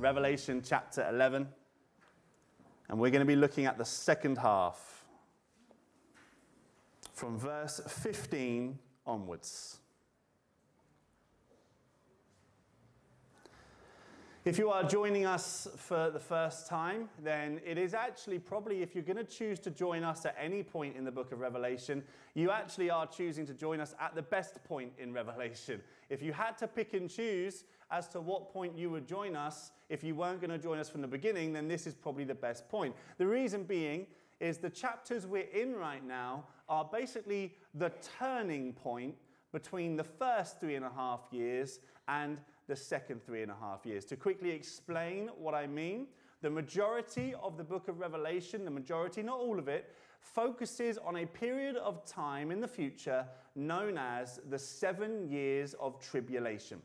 Revelation chapter 11. And we're going to be looking at the second half from verse 15 onwards. If you are joining us for the first time, then it is actually probably, if you're going to choose to join us at any point in the book of Revelation, you actually are choosing to join us at the best point in Revelation. If you had to pick and choose as to what point you would join us, if you weren't going to join us from the beginning, then this is probably the best point. The reason being is the chapters we're in right now are basically the turning point between the first three and a half years and the second three and a half years. To quickly explain what I mean, the majority of the book of Revelation, the majority, not all of it, focuses on a period of time in the future known as the seven years of tribulation.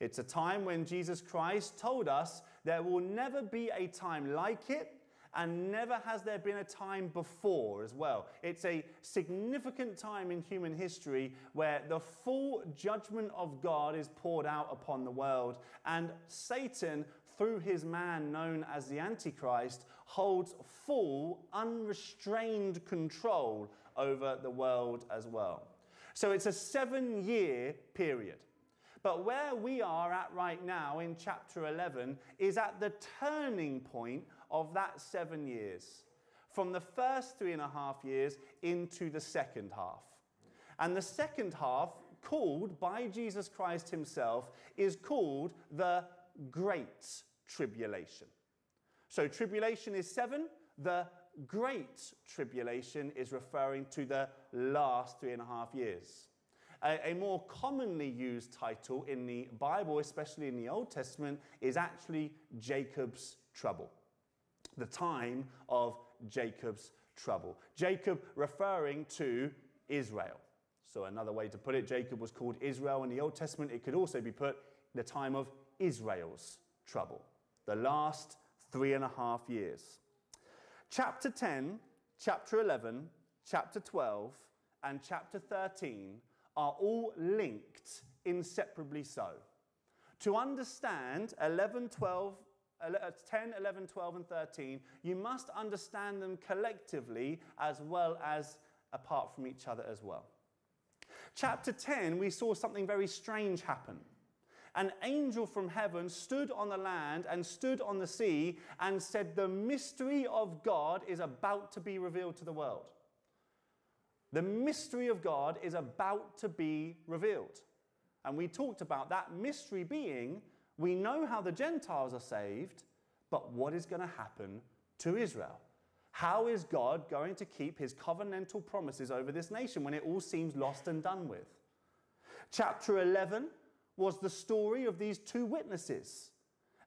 It's a time when Jesus Christ told us there will never be a time like it and never has there been a time before as well. It's a significant time in human history where the full judgment of God is poured out upon the world, and Satan, through his man known as the Antichrist, holds full, unrestrained control over the world as well. So it's a seven year period. But where we are at right now in chapter 11 is at the turning point of that seven years, from the first three and a half years into the second half. And the second half, called by Jesus Christ himself, is called the Great Tribulation. So, tribulation is seven, the Great Tribulation is referring to the last three and a half years. A, a, more commonly used title in the Bible, especially in the Old Testament, is actually Jacob's trouble the time of Jacob's trouble. Jacob referring to Israel. So, another way to put it, Jacob was called Israel in the Old Testament. It could also be put the time of Israel's trouble, the last three and a half years. Chapter 10, chapter 11, chapter 12, and chapter 13 are all linked inseparably so. To understand 11, 12, uh, 10, 11, 12, and 13, you must understand them collectively as well as apart from each other as well. Chapter 10, we saw something very strange happen. An angel from heaven stood on the land and stood on the sea and said, The mystery of God is about to be revealed to the world. The mystery of God is about to be revealed. And we talked about that mystery being we know how the Gentiles are saved, but what is going to happen to Israel? How is God going to keep his covenantal promises over this nation when it all seems lost and done with? Chapter 11 was the story of these two witnesses.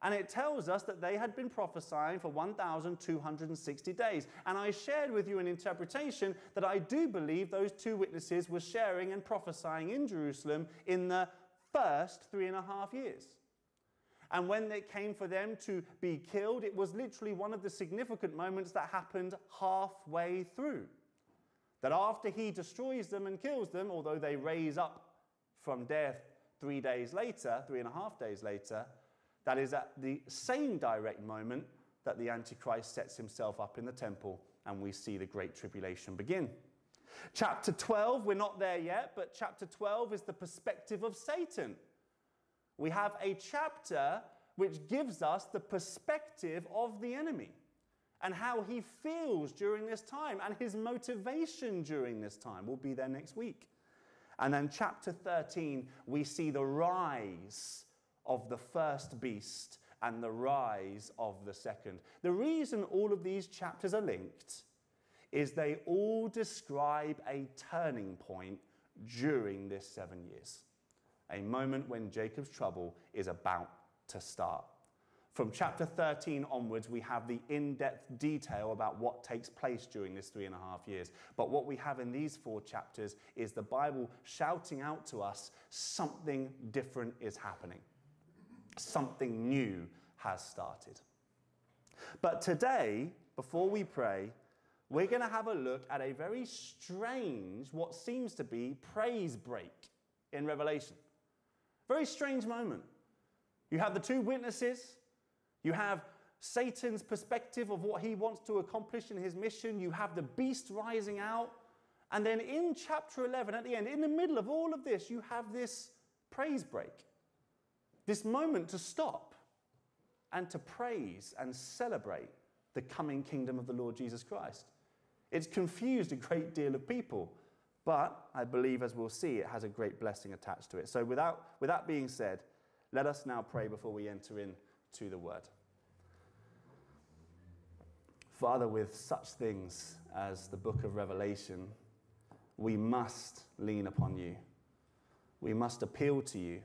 And it tells us that they had been prophesying for 1,260 days. And I shared with you an interpretation that I do believe those two witnesses were sharing and prophesying in Jerusalem in the first three and a half years. And when it came for them to be killed, it was literally one of the significant moments that happened halfway through. That after he destroys them and kills them, although they raise up from death three days later, three and a half days later, that is at the same direct moment that the Antichrist sets himself up in the temple and we see the Great Tribulation begin. Chapter 12, we're not there yet, but chapter 12 is the perspective of Satan we have a chapter which gives us the perspective of the enemy and how he feels during this time and his motivation during this time. We'll be there next week. And then, chapter 13, we see the rise of the first beast and the rise of the second. The reason all of these chapters are linked is they all describe a turning point during this seven years a moment when Jacob's trouble is about to start. From chapter 13 onwards, we have the in depth detail about what takes place during this three and a half years. But what we have in these four chapters is the Bible shouting out to us something different is happening, something new has started. But today, before we pray, we're going to have a look at a very strange, what seems to be praise break in Revelation. Very strange moment. You have the two witnesses, You have Satan's perspective of what he wants to accomplish in his mission. You have the beast rising out. And then in chapter 11, at the end, in the middle of all of this, you have this praise break, this moment to stop and to praise and celebrate the coming kingdom of the Lord Jesus Christ. It's confused a great deal of people, but I believe, as we'll see, it has a great blessing attached to it. So, without, with that being said, let us now pray before we enter into the word. Father, with such things as the book of Revelation, we must lean upon you. We must appeal to you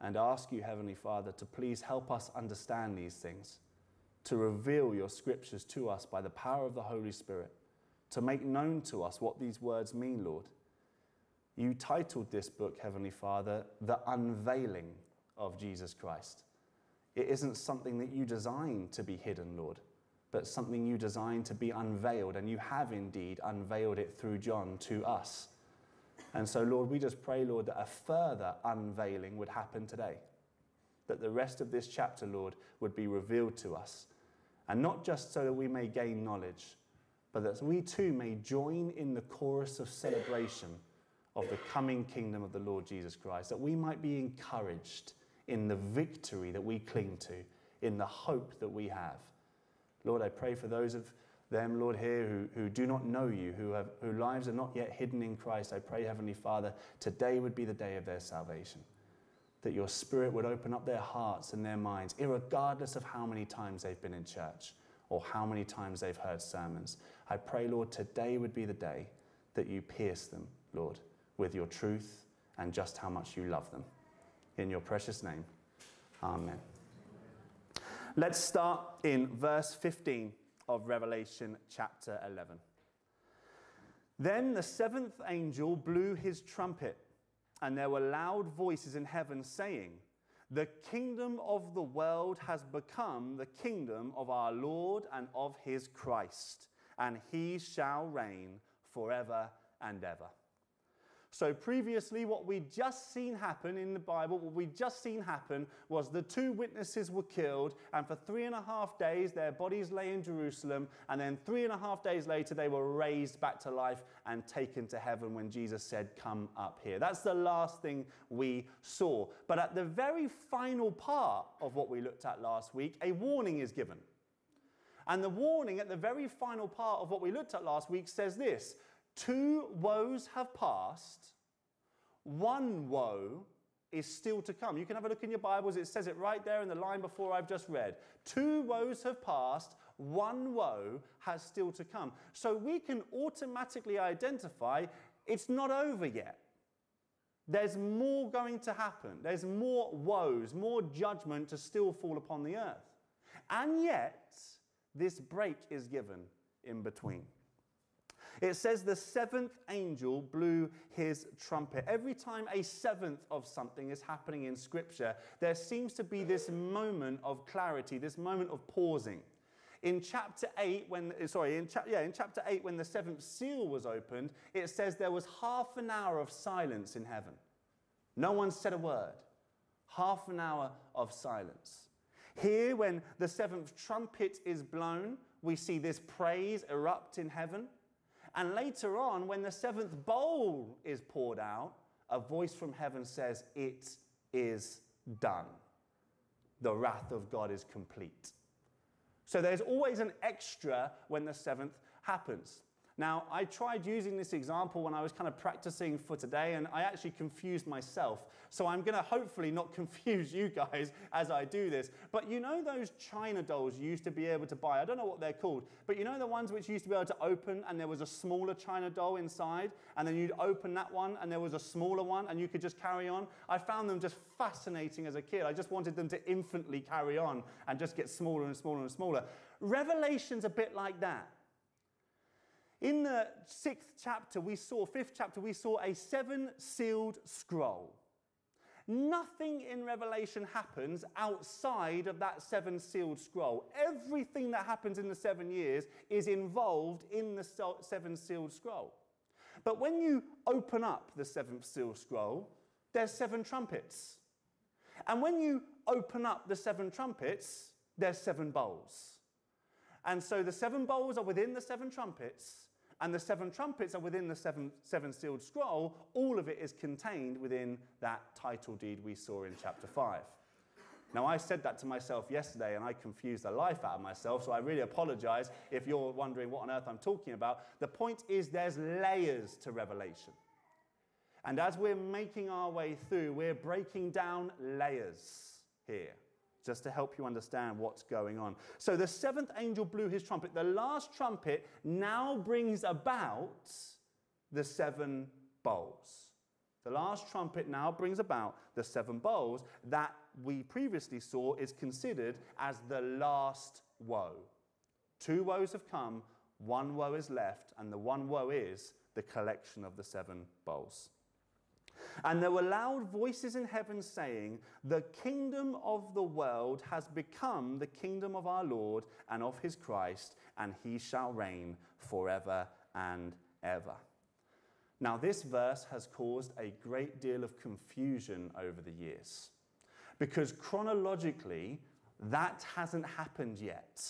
and ask you, Heavenly Father, to please help us understand these things, to reveal your scriptures to us by the power of the Holy Spirit, to make known to us what these words mean, Lord. You titled this book, Heavenly Father, The Unveiling of Jesus Christ. It isn't something that you designed to be hidden, Lord but something you designed to be unveiled, and you have indeed unveiled it through John to us. And so, Lord, we just pray, Lord, that a further unveiling would happen today. That the rest of this chapter, Lord, would be revealed to us. And not just so that we may gain knowledge, but that we too may join in the chorus of celebration of the coming kingdom of the Lord Jesus Christ. That we might be encouraged in the victory that we cling to, in the hope that we have. Lord, I pray for those of them, Lord, here who, who do not know you, who have, whose lives are not yet hidden in Christ. I pray, Heavenly Father, today would be the day of their salvation. That your Spirit would open up their hearts and their minds, regardless of how many times they've been in church or how many times they've heard sermons. I pray, Lord, today would be the day that you pierce them, Lord, with your truth and just how much you love them. In your precious name, amen. Let's start in verse 15 of Revelation chapter 11. Then the seventh angel blew his trumpet, and there were loud voices in heaven saying, The kingdom of the world has become the kingdom of our Lord and of his Christ, and he shall reign forever and ever. So, previously, what we'd just seen happen in the Bible, what we'd just seen happen was the two witnesses were killed, and for three and a half days their bodies lay in Jerusalem, and then three and a half days later they were raised back to life and taken to heaven when Jesus said, Come up here. That's the last thing we saw. But at the very final part of what we looked at last week, a warning is given. And the warning at the very final part of what we looked at last week says this Two woes have passed, one woe is still to come. You can have a look in your Bibles, it says it right there in the line before I've just read. Two woes have passed, one woe has still to come. So we can automatically identify it's not over yet. There's more going to happen. There's more woes, more judgment to still fall upon the earth. And yet, this break is given in between. It says the seventh angel blew his trumpet. Every time a seventh of something is happening in Scripture, there seems to be this moment of clarity, this moment of pausing. In chapter 8, when, sorry, in, cha- yeah, in chapter 8, when the seventh seal was opened, it says there was half an hour of silence in heaven. No one said a word. Half an hour of silence. Here, when the seventh trumpet is blown, we see this praise erupt in heaven. And later on, when the seventh bowl is poured out, a voice from heaven says, It is done. The wrath of God is complete. So there's always an extra when the seventh happens. Now, I tried using this example when I was kind of practicing for today, and I actually confused myself. So I'm going to hopefully not confuse you guys as I do this. But you know those China dolls you used to be able to buy? I don't know what they're called, but you know the ones which used to be able to open, and there was a smaller China doll inside, and then you'd open that one, and there was a smaller one, and you could just carry on? I found them just fascinating as a kid. I just wanted them to infinitely carry on and just get smaller and smaller and smaller. Revelation's a bit like that. In the sixth chapter, we saw, fifth chapter, we saw a seven sealed scroll. Nothing in Revelation happens outside of that seven sealed scroll. Everything that happens in the seven years is involved in the seven sealed scroll. But when you open up the seventh sealed scroll, there's seven trumpets. And when you open up the seven trumpets, there's seven bowls. And so the seven bowls are within the seven trumpets, and the seven trumpets are within the seven, seven sealed scroll. All of it is contained within that title deed we saw in chapter 5. Now, I said that to myself yesterday and I confused the life out of myself, so I really apologize if you're wondering what on earth I'm talking about. The point is, there's layers to Revelation. And as we're making our way through, we're breaking down layers here just to help you understand what's going on. So the seventh angel blew his trumpet. The last trumpet now brings about the seven bowls. The last trumpet now brings about the seven bowls that we previously saw is considered as the last woe. Two woes have come, one woe is left, and the one woe is the collection of the seven bowls. And there were loud voices in heaven saying, The kingdom of the world has become the kingdom of our Lord and of his Christ, and he shall reign forever and ever. Now, this verse has caused a great deal of confusion over the years because chronologically, that hasn't happened yet.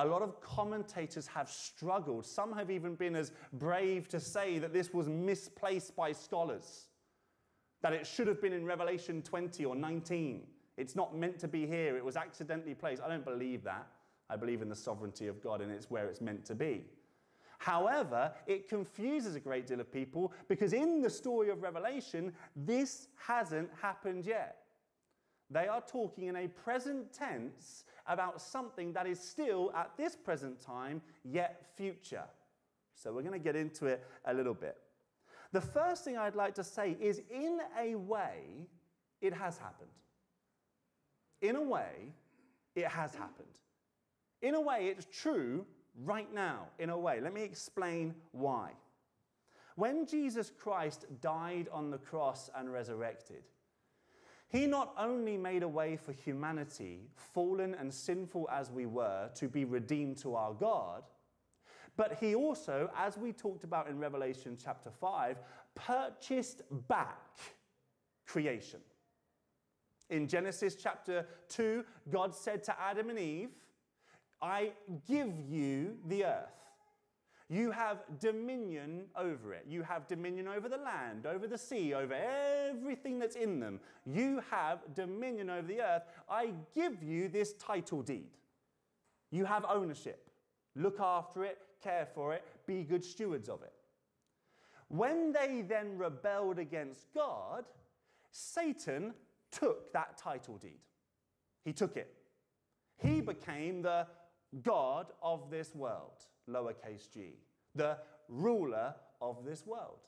A lot of commentators have struggled. Some have even been as brave to say that this was misplaced by scholars, that it should have been in Revelation 20 or 19. It's not meant to be here, it was accidentally placed. I don't believe that. I believe in the sovereignty of God and it's where it's meant to be. However, it confuses a great deal of people because in the story of Revelation, this hasn't happened yet. They are talking in a present tense about something that is still at this present time, yet future. So we're going to get into it a little bit. The first thing I'd like to say is, in a way, it has happened. In a way, it has happened. In a way, it's true right now. In a way, let me explain why. When Jesus Christ died on the cross and resurrected, he not only made a way for humanity, fallen and sinful as we were, to be redeemed to our God, but he also, as we talked about in Revelation chapter 5, purchased back creation. In Genesis chapter 2, God said to Adam and Eve, I give you the earth. You have dominion over it. You have dominion over the land, over the sea, over everything that's in them. You have dominion over the earth. I give you this title deed. You have ownership. Look after it, care for it, be good stewards of it. When they then rebelled against God, Satan took that title deed. He took it. He became the God of this world lowercase g, the ruler of this world.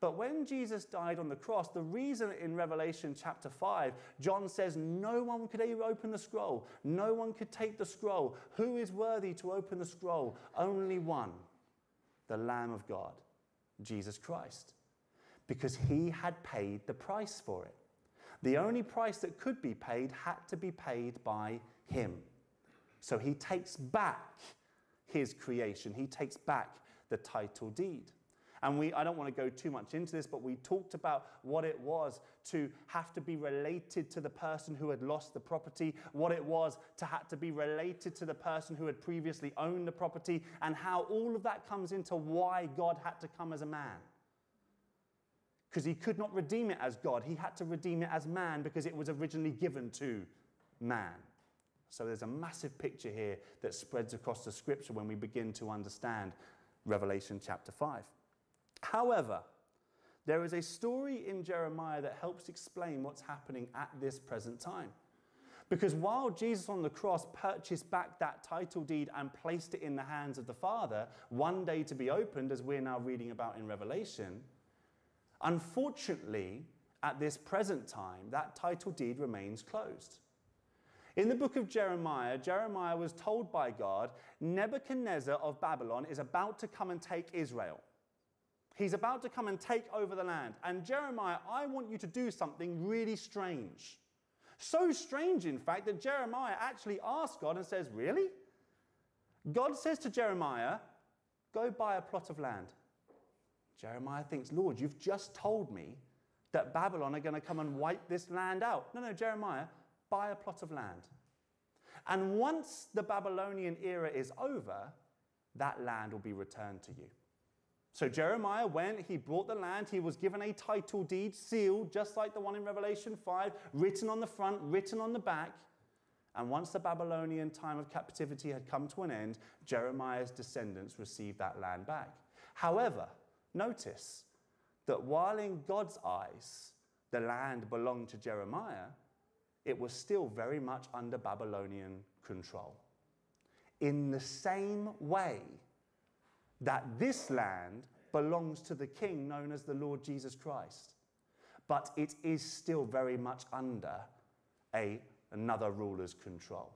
But when Jesus died on the cross, the reason in Revelation chapter 5, John says no one could ever open the scroll, no one could take the scroll. Who is worthy to open the scroll? Only one, the Lamb of God, Jesus Christ, because he had paid the price for it. The only price that could be paid had to be paid by him. So he takes back his creation. He takes back the title deed. And we, I don't want to go too much into this, but we talked about what it was to have to be related to the person who had lost the property, what it was to have to be related to the person who had previously owned the property, and how all of that comes into why God had to come as a man. Because he could not redeem it as God, he had to redeem it as man because it was originally given to man. So there's a massive picture here that spreads across the scripture when we begin to understand Revelation chapter 5. However, there is a story in Jeremiah that helps explain what's happening at this present time. Because while Jesus on the cross purchased back that title deed and placed it in the hands of the Father, one day to be opened, as we're now reading about in Revelation, unfortunately, at this present time, that title deed remains closed. In the book of Jeremiah, Jeremiah was told by God, Nebuchadnezzar of Babylon is about to come and take Israel. He's about to come and take over the land. And Jeremiah, I want you to do something really strange. So strange, in fact, that Jeremiah actually asks God and says, Really? God says to Jeremiah, Go buy a plot of land. Jeremiah thinks, Lord, you've just told me that Babylon are going to come and wipe this land out. No, no, Jeremiah, buy a plot of land. And once the Babylonian era is over, that land will be returned to you. So Jeremiah went, he brought the land, he was given a title deed, sealed, just like the one in Revelation 5, written on the front, written on the back. And once the Babylonian time of captivity had come to an end, Jeremiah's descendants received that land back. However, notice that while in God's eyes the land belonged to Jeremiah, it was still very much under Babylonian control. In the same way that this land belongs to the king known as the Lord Jesus Christ, but it is still very much under a, another ruler's control,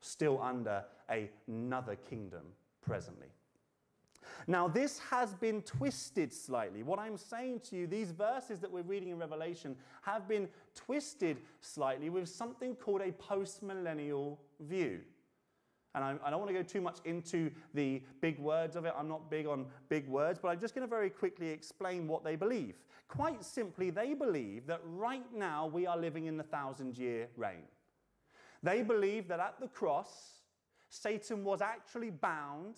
still under a, another kingdom presently. Now, this has been twisted slightly. What I'm saying to you, these verses that we're reading in Revelation have been twisted slightly with something called a postmillennial view. And I, don't want to go too much into the big words of it. I'm not big on big words, but I'm just going to very quickly explain what they believe. Quite simply, they believe that right now we are living in the thousand year reign. They believe that at the cross, Satan was actually bound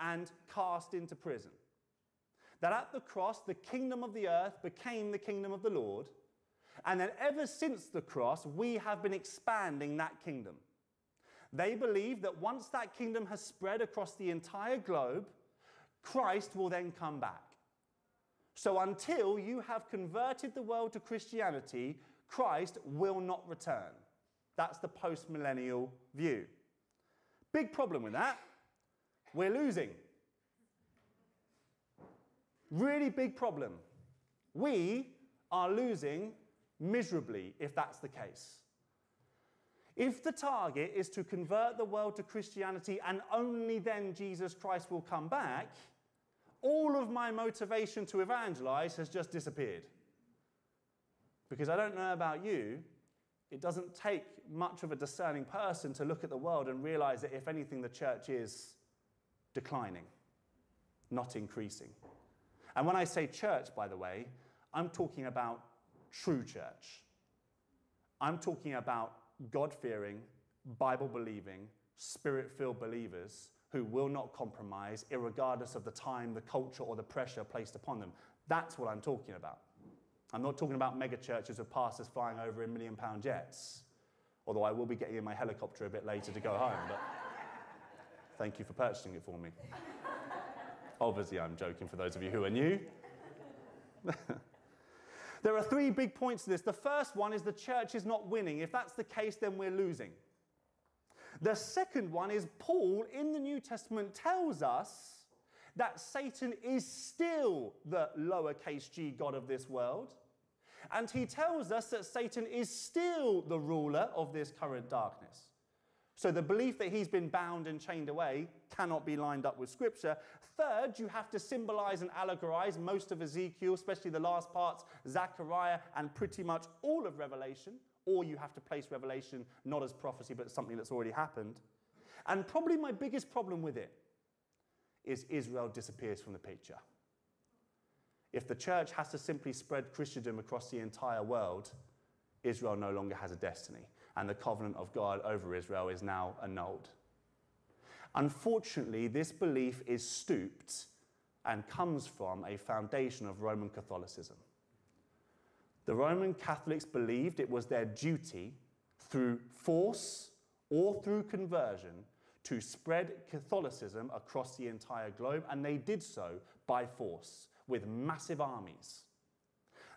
and cast into prison. That at the cross, the kingdom of the earth became the kingdom of the Lord. And that ever since the cross, we have been expanding that kingdom. They believe that once that kingdom has spread across the entire globe, Christ will then come back. So until you have converted the world to Christianity, Christ will not return. That's the postmillennial view. Big problem with that we're losing. Really big problem. We are losing miserably if that's the case. If the target is to convert the world to Christianity and only then Jesus Christ will come back, all of my motivation to evangelize has just disappeared. Because I don't know about you, it doesn't take much of a discerning person to look at the world and realize that if anything, the church is declining, not increasing. And when I say church, by the way, I'm talking about true church. I'm talking about God fearing, Bible believing, spirit filled believers who will not compromise, regardless of the time, the culture, or the pressure placed upon them. That's what I'm talking about. I'm not talking about mega churches with pastors flying over in million pound jets, although I will be getting in my helicopter a bit later to go home. But Thank you for purchasing it for me. Obviously, I'm joking for those of you who are new. there are three big points to this. The first one is the church is not winning. If that's the case, then we're losing. The second one is Paul in the New Testament tells us that Satan is still the lowercase g God of this world. And he tells us that Satan is still the ruler of this current darkness. So the belief that he's been bound and chained away cannot be lined up with Scripture. Third, you have to symbolize and allegorize most of Ezekiel, especially the last parts, Zechariah, and pretty much all of Revelation. Or you have to place Revelation not as prophecy, but something that's already happened. And probably my biggest problem with it is Israel disappears from the picture. If the church has to simply spread Christendom across the entire world, Israel no longer has a destiny and the covenant of God over Israel is now annulled. Unfortunately, this belief is stooped and comes from a foundation of Roman Catholicism. The Roman Catholics believed it was their duty through force or through conversion to spread Catholicism across the entire globe, and they did so by force with massive armies.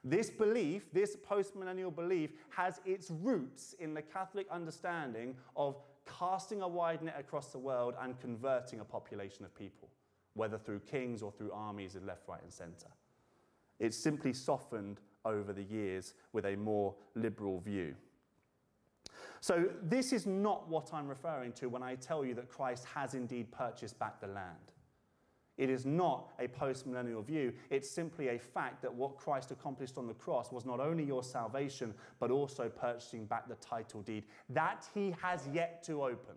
This belief, this postmillennial belief, has its roots in the Catholic understanding of casting a wide net across the world and converting a population of people, whether through kings or through armies in left, right, and centre. It's simply softened over the years with a more liberal view. So, this is not what I'm referring to when I tell you that Christ has indeed purchased back the land. It is not a postmillennial view. It's simply a fact that what Christ accomplished on the cross was not only your salvation, but also purchasing back the title deed. That he has yet to open.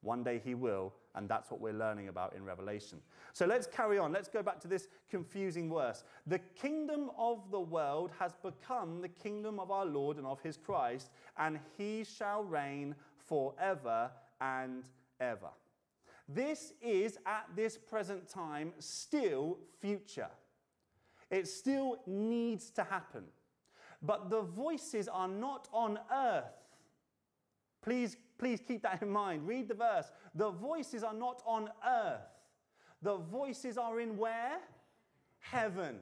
One day he will, and that's what we're learning about in Revelation. So let's carry on. Let's go back to this confusing verse. The kingdom of the world has become the kingdom of our Lord and of his Christ, and he shall reign forever and ever. This is at this present time still future. It still needs to happen. But the voices are not on earth. Please, please keep that in mind. Read the verse. The voices are not on earth. The voices are in where? Heaven.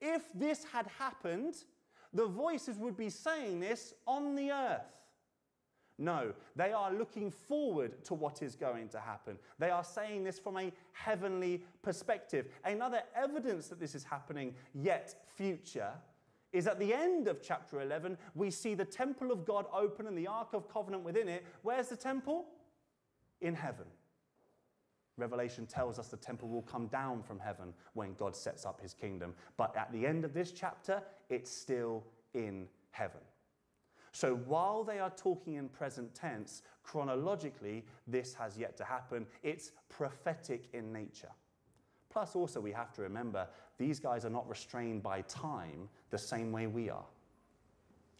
If this had happened, the voices would be saying this on the earth. No, they are looking forward to what is going to happen. They are saying this from a heavenly perspective. Another evidence that this is happening, yet future, is at the end of chapter 11, we see the temple of God open and the Ark of Covenant within it. Where's the temple? In heaven. Revelation tells us the temple will come down from heaven when God sets up his kingdom. But at the end of this chapter, it's still in heaven. So while they are talking in present tense, chronologically, this has yet to happen. It's prophetic in nature. Plus, also, we have to remember these guys are not restrained by time the same way we are.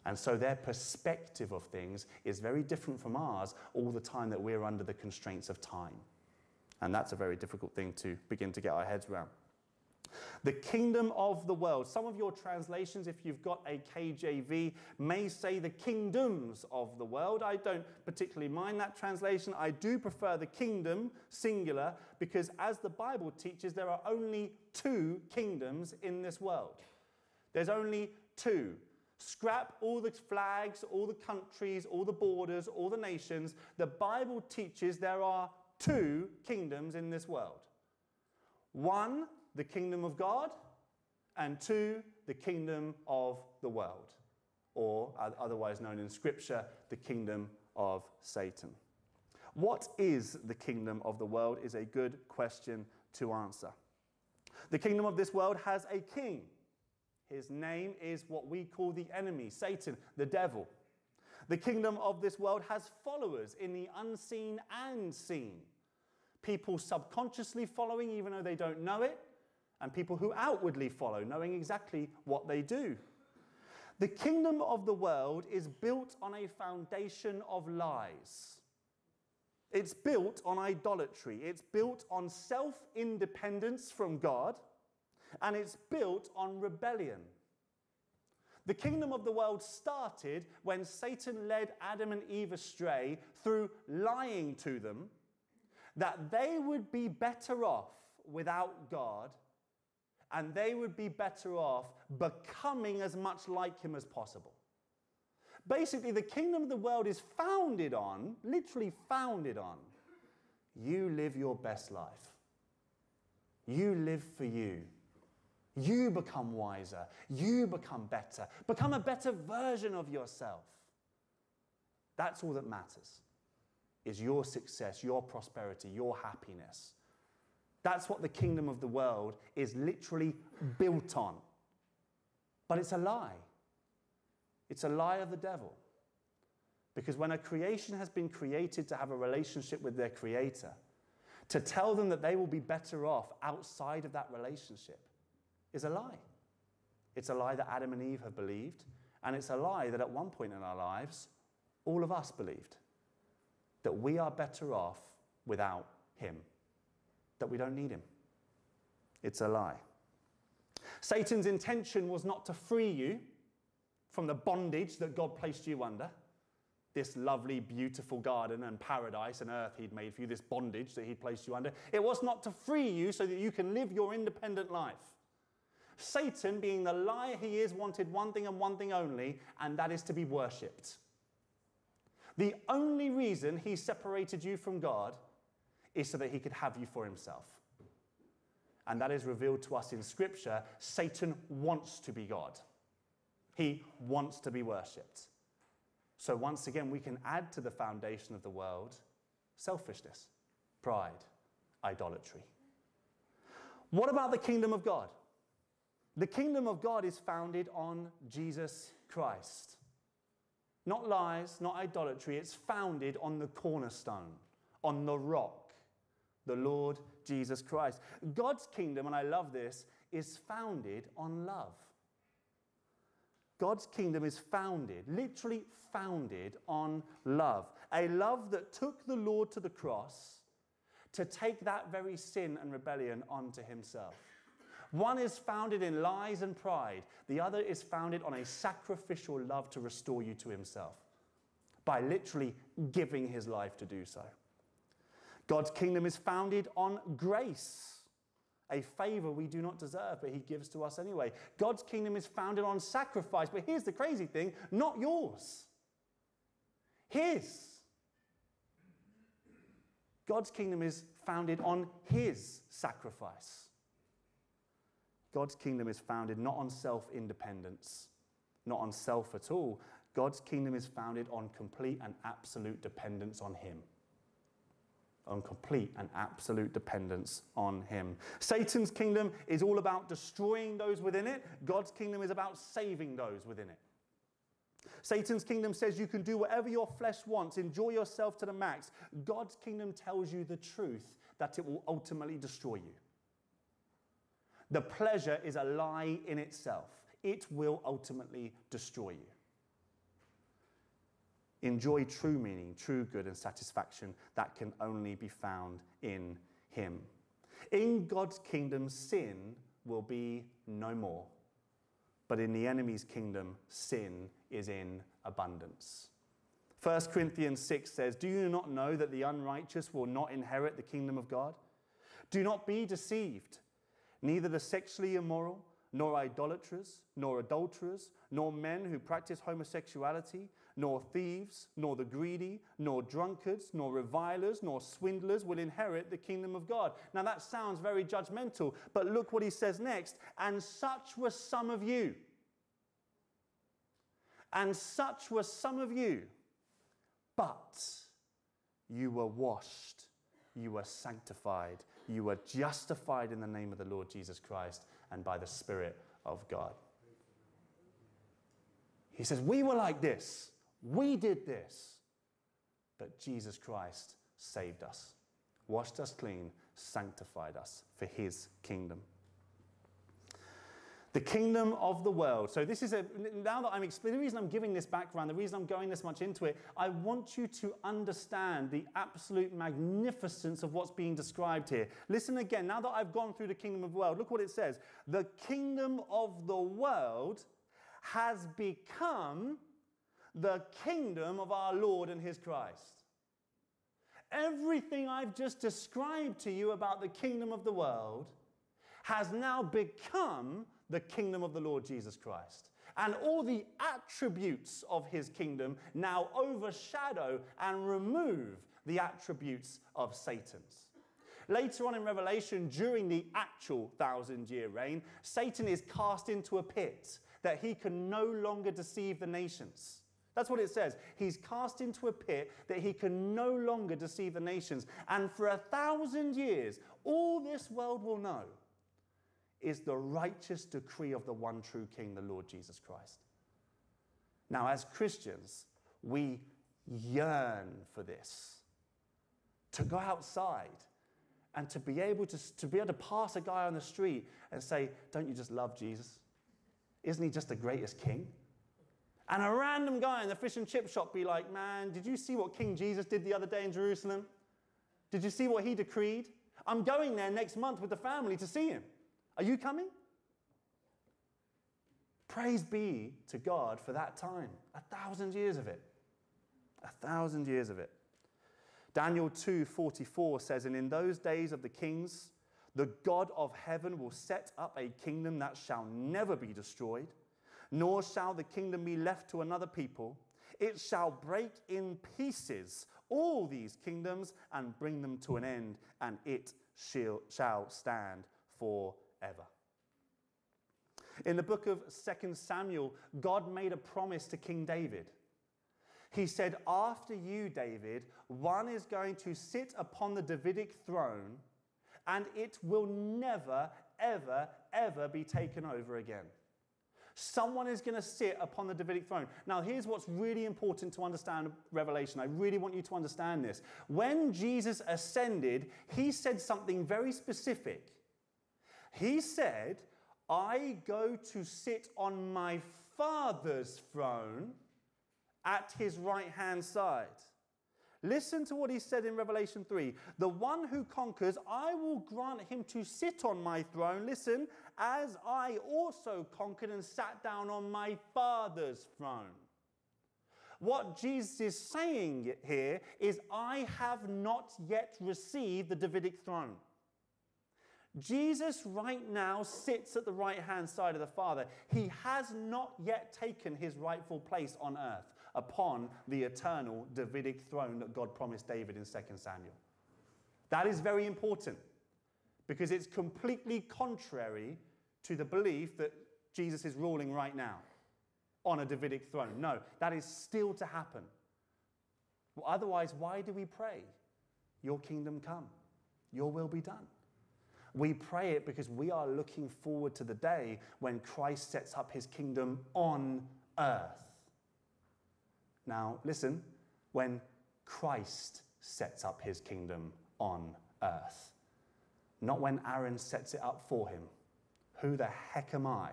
And so their perspective of things is very different from ours all the time that we're under the constraints of time. And that's a very difficult thing to begin to get our heads around. The kingdom of the world. Some of your translations, if you've got a KJV, may say the kingdoms of the world. I don't particularly mind that translation. I do prefer the kingdom, singular, because as the Bible teaches, there are only two kingdoms in this world. There's only two. Scrap all the flags, all the countries, all the borders, all the nations. The Bible teaches there are two kingdoms in this world. One the kingdom of God, and two, the kingdom of the world, or otherwise known in Scripture, the kingdom of Satan. What is the kingdom of the world is a good question to answer. The kingdom of this world has a king. His name is what we call the enemy, Satan, the devil. The kingdom of this world has followers in the unseen and seen. People subconsciously following, even though they don't know it, and people who outwardly follow, knowing exactly what they do. The kingdom of the world is built on a foundation of lies. It's built on idolatry. It's built on self independence from God. And it's built on rebellion. The kingdom of the world started when Satan led Adam and Eve astray through lying to them that they would be better off without God and they would be better off becoming as much like him as possible. Basically, the kingdom of the world is founded on, literally founded on, you live your best life. You live for you. You become wiser. You become better. Become a better version of yourself. That's all that matters. Is your success, your prosperity, your happiness. That's what the kingdom of the world is literally built on. But it's a lie. It's a lie of the devil. Because when a creation has been created to have a relationship with their creator, to tell them that they will be better off outside of that relationship is a lie. It's a lie that Adam and Eve have believed, and it's a lie that at one point in our lives, all of us believed that we are better off without him that we don't need him. It's a lie. Satan's intention was not to free you from the bondage that God placed you under. This lovely, beautiful garden and paradise and earth he'd made for you, this bondage that he placed you under. It was not to free you so that you can live your independent life. Satan, being the liar he is, wanted one thing and one thing only, and that is to be worshipped. The only reason he separated you from God is so that he could have you for himself. And that is revealed to us in Scripture. Satan wants to be God, he wants to be worshipped. So, once again, we can add to the foundation of the world selfishness, pride, idolatry. What about the kingdom of God? The kingdom of God is founded on Jesus Christ. Not lies, not idolatry, it's founded on the cornerstone, on the rock the Lord Jesus Christ. God's kingdom, and I love this, is founded on love. God's kingdom is founded, literally founded on love. A love that took the Lord to the cross to take that very sin and rebellion onto himself. One is founded in lies and pride, the other is founded on a sacrificial love to restore you to himself by literally giving his life to do so. God's kingdom is founded on grace a favor we do not deserve, but he gives to us anyway. God's kingdom is founded on sacrifice, but here's the crazy thing not yours, his. God's kingdom is founded on his sacrifice. God's kingdom is founded not on self independence, not on self at all. God's kingdom is founded on complete and absolute dependence on him on complete and absolute dependence on Him. Satan's kingdom is all about destroying those within it, God's kingdom is about saving those within it. Satan's kingdom says you can do whatever your flesh wants, enjoy yourself to the max. God's kingdom tells you the truth that it will ultimately destroy you. The pleasure is a lie in itself, it will ultimately destroy you enjoy true meaning, true good, and satisfaction that can only be found in Him. In God's kingdom, sin will be no more. But in the enemy's kingdom, sin is in abundance. 1 Corinthians 6 says, Do you not know that the unrighteous will not inherit the kingdom of God? Do not be deceived. Neither the sexually immoral, nor idolaters, nor adulterers, nor men who practice homosexuality, nor thieves, nor the greedy, nor drunkards, nor revilers, nor swindlers will inherit the kingdom of God. Now that sounds very judgmental, but look what he says next. And such were some of you. And such were some of you. But you were washed, you were sanctified, you were justified in the name of the Lord Jesus Christ and by the Spirit of God. He says, We were like this. We did this. But Jesus Christ saved us, washed us clean, sanctified us for his kingdom. The kingdom of the world. So, this is a, now that I'm explaining, the reason I'm giving this background, the reason I'm going this much into it, I want you to understand the absolute magnificence of what's being described here. Listen again, now that I've gone through the kingdom of the world, look what it says. The kingdom of the world has become the kingdom of our Lord and his Christ. Everything I've just described to you about the kingdom of the world has now become the kingdom of the Lord Jesus Christ. And all the attributes of his kingdom now overshadow and remove the attributes of Satan's. Later on in Revelation, during the actual thousand year reign, Satan is cast into a pit that he can no longer deceive the nations. That's what it says. He's cast into a pit that he can no longer deceive the nations. And for a thousand years, all this world will know is the righteous decree of the one true King, the Lord Jesus Christ. Now, as Christians, we yearn for this to go outside and to be able to, to be able to pass a guy on the street and say, Don't you just love Jesus? Isn't he just the greatest king? And a random guy in the fish and chip shop be like, Man, did you see what King Jesus did the other day in Jerusalem? Did you see what he decreed? I'm going there next month with the family to see him. Are you coming? Praise be to God for that time. A thousand years of it. A thousand years of it. Daniel 2:44 says, And in those days of the kings, the God of heaven will set up a kingdom that shall never be destroyed nor shall the kingdom be left to another people. It shall break in pieces all these kingdoms and bring them to an end, and it shall, stand forever. In the book of 2 Samuel, God made a promise to King David. He said, After you, David, one is going to sit upon the Davidic throne, and it will never, ever, ever be taken over again. Someone is going to sit upon the Davidic throne. Now, here's what's really important to understand Revelation. I really want you to understand this. When Jesus ascended, he said something very specific. He said, I go to sit on my Father's throne at his right hand side. Listen to what he said in Revelation 3. The one who conquers, I will grant him to sit on my throne. Listen, as I also conquered and sat down on my Father's throne. What Jesus is saying here is, I have not yet received the Davidic throne. Jesus right now sits at the right hand side of the Father. He has not yet taken his rightful place on earth upon the eternal Davidic throne that God promised David in 2 Samuel. That is very important because it's completely contrary to the belief that Jesus is ruling right now on a Davidic throne. No, that is still to happen. Well, otherwise, why do we pray? Your kingdom come, your will be done. We pray it because we are looking forward to the day when Christ sets up his kingdom on earth. Now, listen, when Christ sets up his kingdom on earth, not when Aaron sets it up for him. Who the heck am I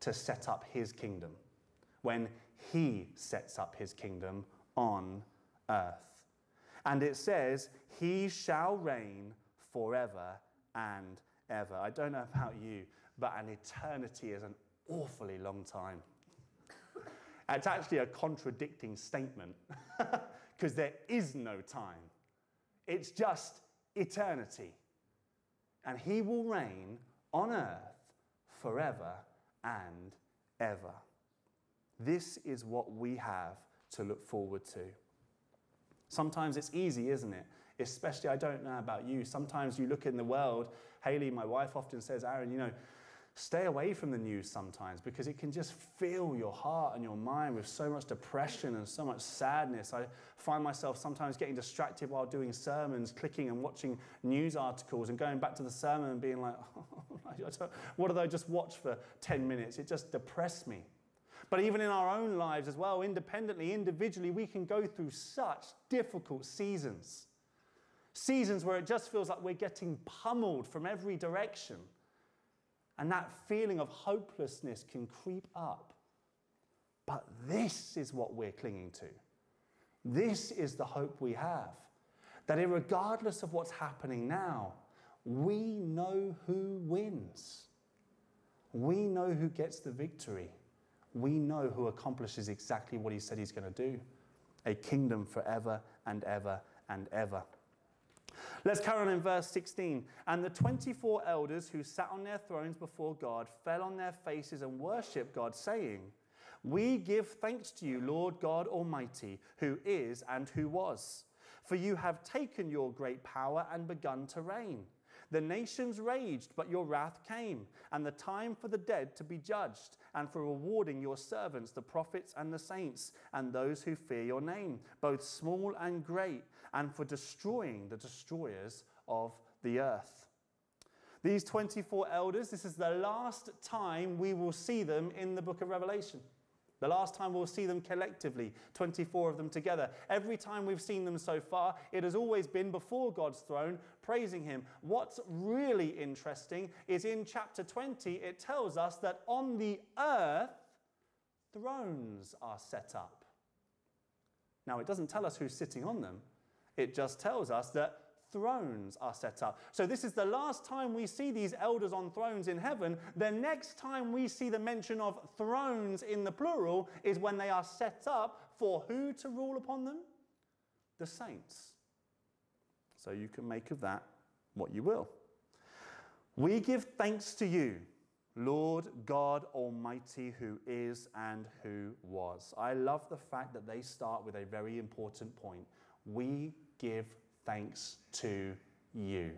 to set up his kingdom? When he sets up his kingdom on earth. And it says, He shall reign forever and ever. I don't know about you, but an eternity is an awfully long time. It's actually a contradicting statement because there is no time, it's just eternity. And he will reign on earth forever and ever. This is what we have to look forward to. Sometimes it's easy, isn't it? Especially, I don't know about you. Sometimes you look in the world. Haley, my wife, often says, Aaron, you know, Stay away from the news sometimes because it can just fill your heart and your mind with so much depression and so much sadness. I find myself sometimes getting distracted while doing sermons, clicking and watching news articles and going back to the sermon and being like, oh, what did I just watch for 10 minutes? It just depressed me. But even in our own lives as well, independently, individually, we can go through such difficult seasons. Seasons where it just feels like we're getting pummeled from every direction. And that feeling of hopelessness can creep up. But this is what we're clinging to. This is the hope we have. That regardless of what's happening now, we know who wins. We know who gets the victory. We know who accomplishes exactly what he said he's going to do a kingdom forever and ever and ever. Let's carry on in verse 16. And the 24 elders who sat on their thrones before God fell on their faces and worshiped God, saying, We give thanks to you, Lord God Almighty, who is and who was. For you have taken your great power and begun to reign. The nations raged, but your wrath came, and the time for the dead to be judged, and for rewarding your servants, the prophets and the saints, and those who fear your name, both small and great, and for destroying the destroyers of the earth. These 24 elders, this is the last time we will see them in the book of Revelation. The last time we'll see them collectively, 24 of them together. Every time we've seen them so far, it has always been before God's throne, praising Him. What's really interesting is in chapter 20, it tells us that on the earth, thrones are set up. Now, it doesn't tell us who's sitting on them, it just tells us that thrones are set up. So, this is the last time we see these elders on thrones in heaven. The next time we see the mention of thrones in the plural is when they are set up for who to rule upon them? The saints. So, you can make of that what you will. We give thanks to you, Lord God Almighty, who is and who was. I love the fact that they start with a very important point. We give thanks to you.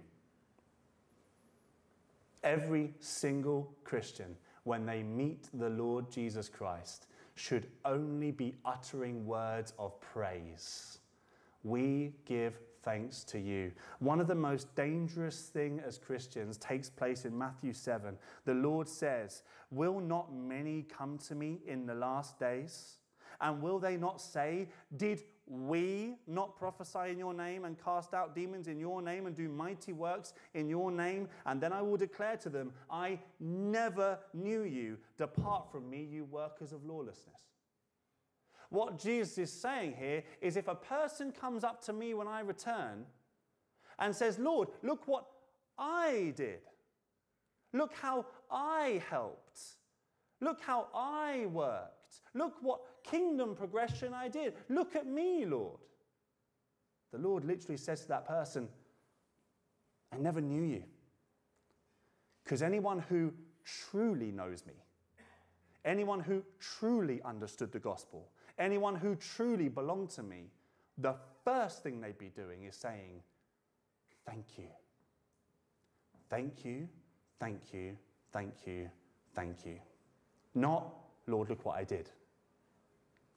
Every single Christian, when they meet the Lord Jesus Christ, should only be uttering words of praise. We give thanks to you. One of the most dangerous thing as Christians takes place in Matthew 7. The Lord says, "Will not many come to me in the last days?" And will they not say, Did we not prophesy in your name and cast out demons in your name and do mighty works in your name? And then I will declare to them, I never knew you. Depart from me, you workers of lawlessness. What Jesus is saying here is if a person comes up to me when I return and says, Lord, look what I did, look how I helped, look how I worked, look what kingdom progression I did, look at me, Lord. The Lord literally says to that person, I never knew you. Because anyone who truly knows me, anyone who truly understood the gospel, anyone who truly belonged to me, the first thing they'd be doing is saying, Thank you. Thank you, thank you, thank you, thank you. Not, Lord, look what I did.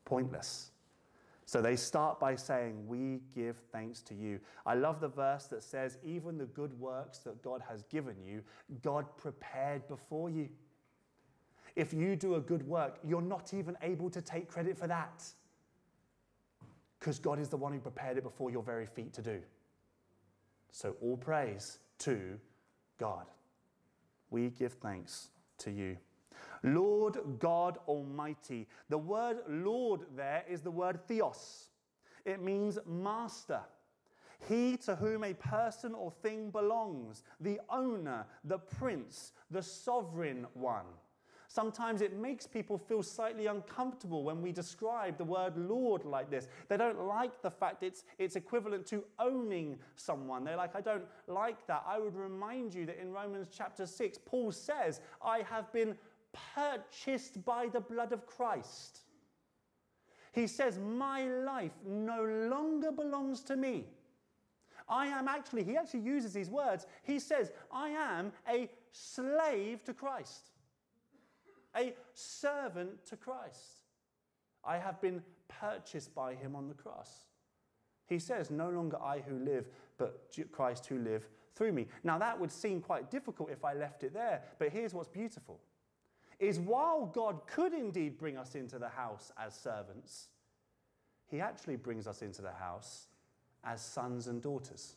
Pointless. So they start by saying, We give thanks to you. I love the verse that says, Even the good works that God has given you, God prepared before you. If you do a good work, you're not even able to take credit for that. Because God is the one who prepared it before your very feet to do. So, all praise to God. We give thanks to you. Lord God Almighty. The word Lord there is the word theos, it means master. He to whom a person or thing belongs, the owner, the prince, the sovereign one. Sometimes it makes people feel slightly uncomfortable when we describe the word Lord like this. They don't like the fact it's, it's equivalent to owning someone. They're like, I don't like that. I would remind you that in Romans chapter 6, Paul says, I have been purchased by the blood of Christ. He says, My life no longer belongs to me. I am actually, he actually uses these words. He says, I am a slave to Christ a servant to Christ. I have been purchased by him on the cross. He says, No longer I who live, but Christ who live through me. Now that would seem quite difficult if I left it there, but here's what's beautiful. Is while God could indeed bring us into the house as servants, he actually brings us into the house as sons and daughters.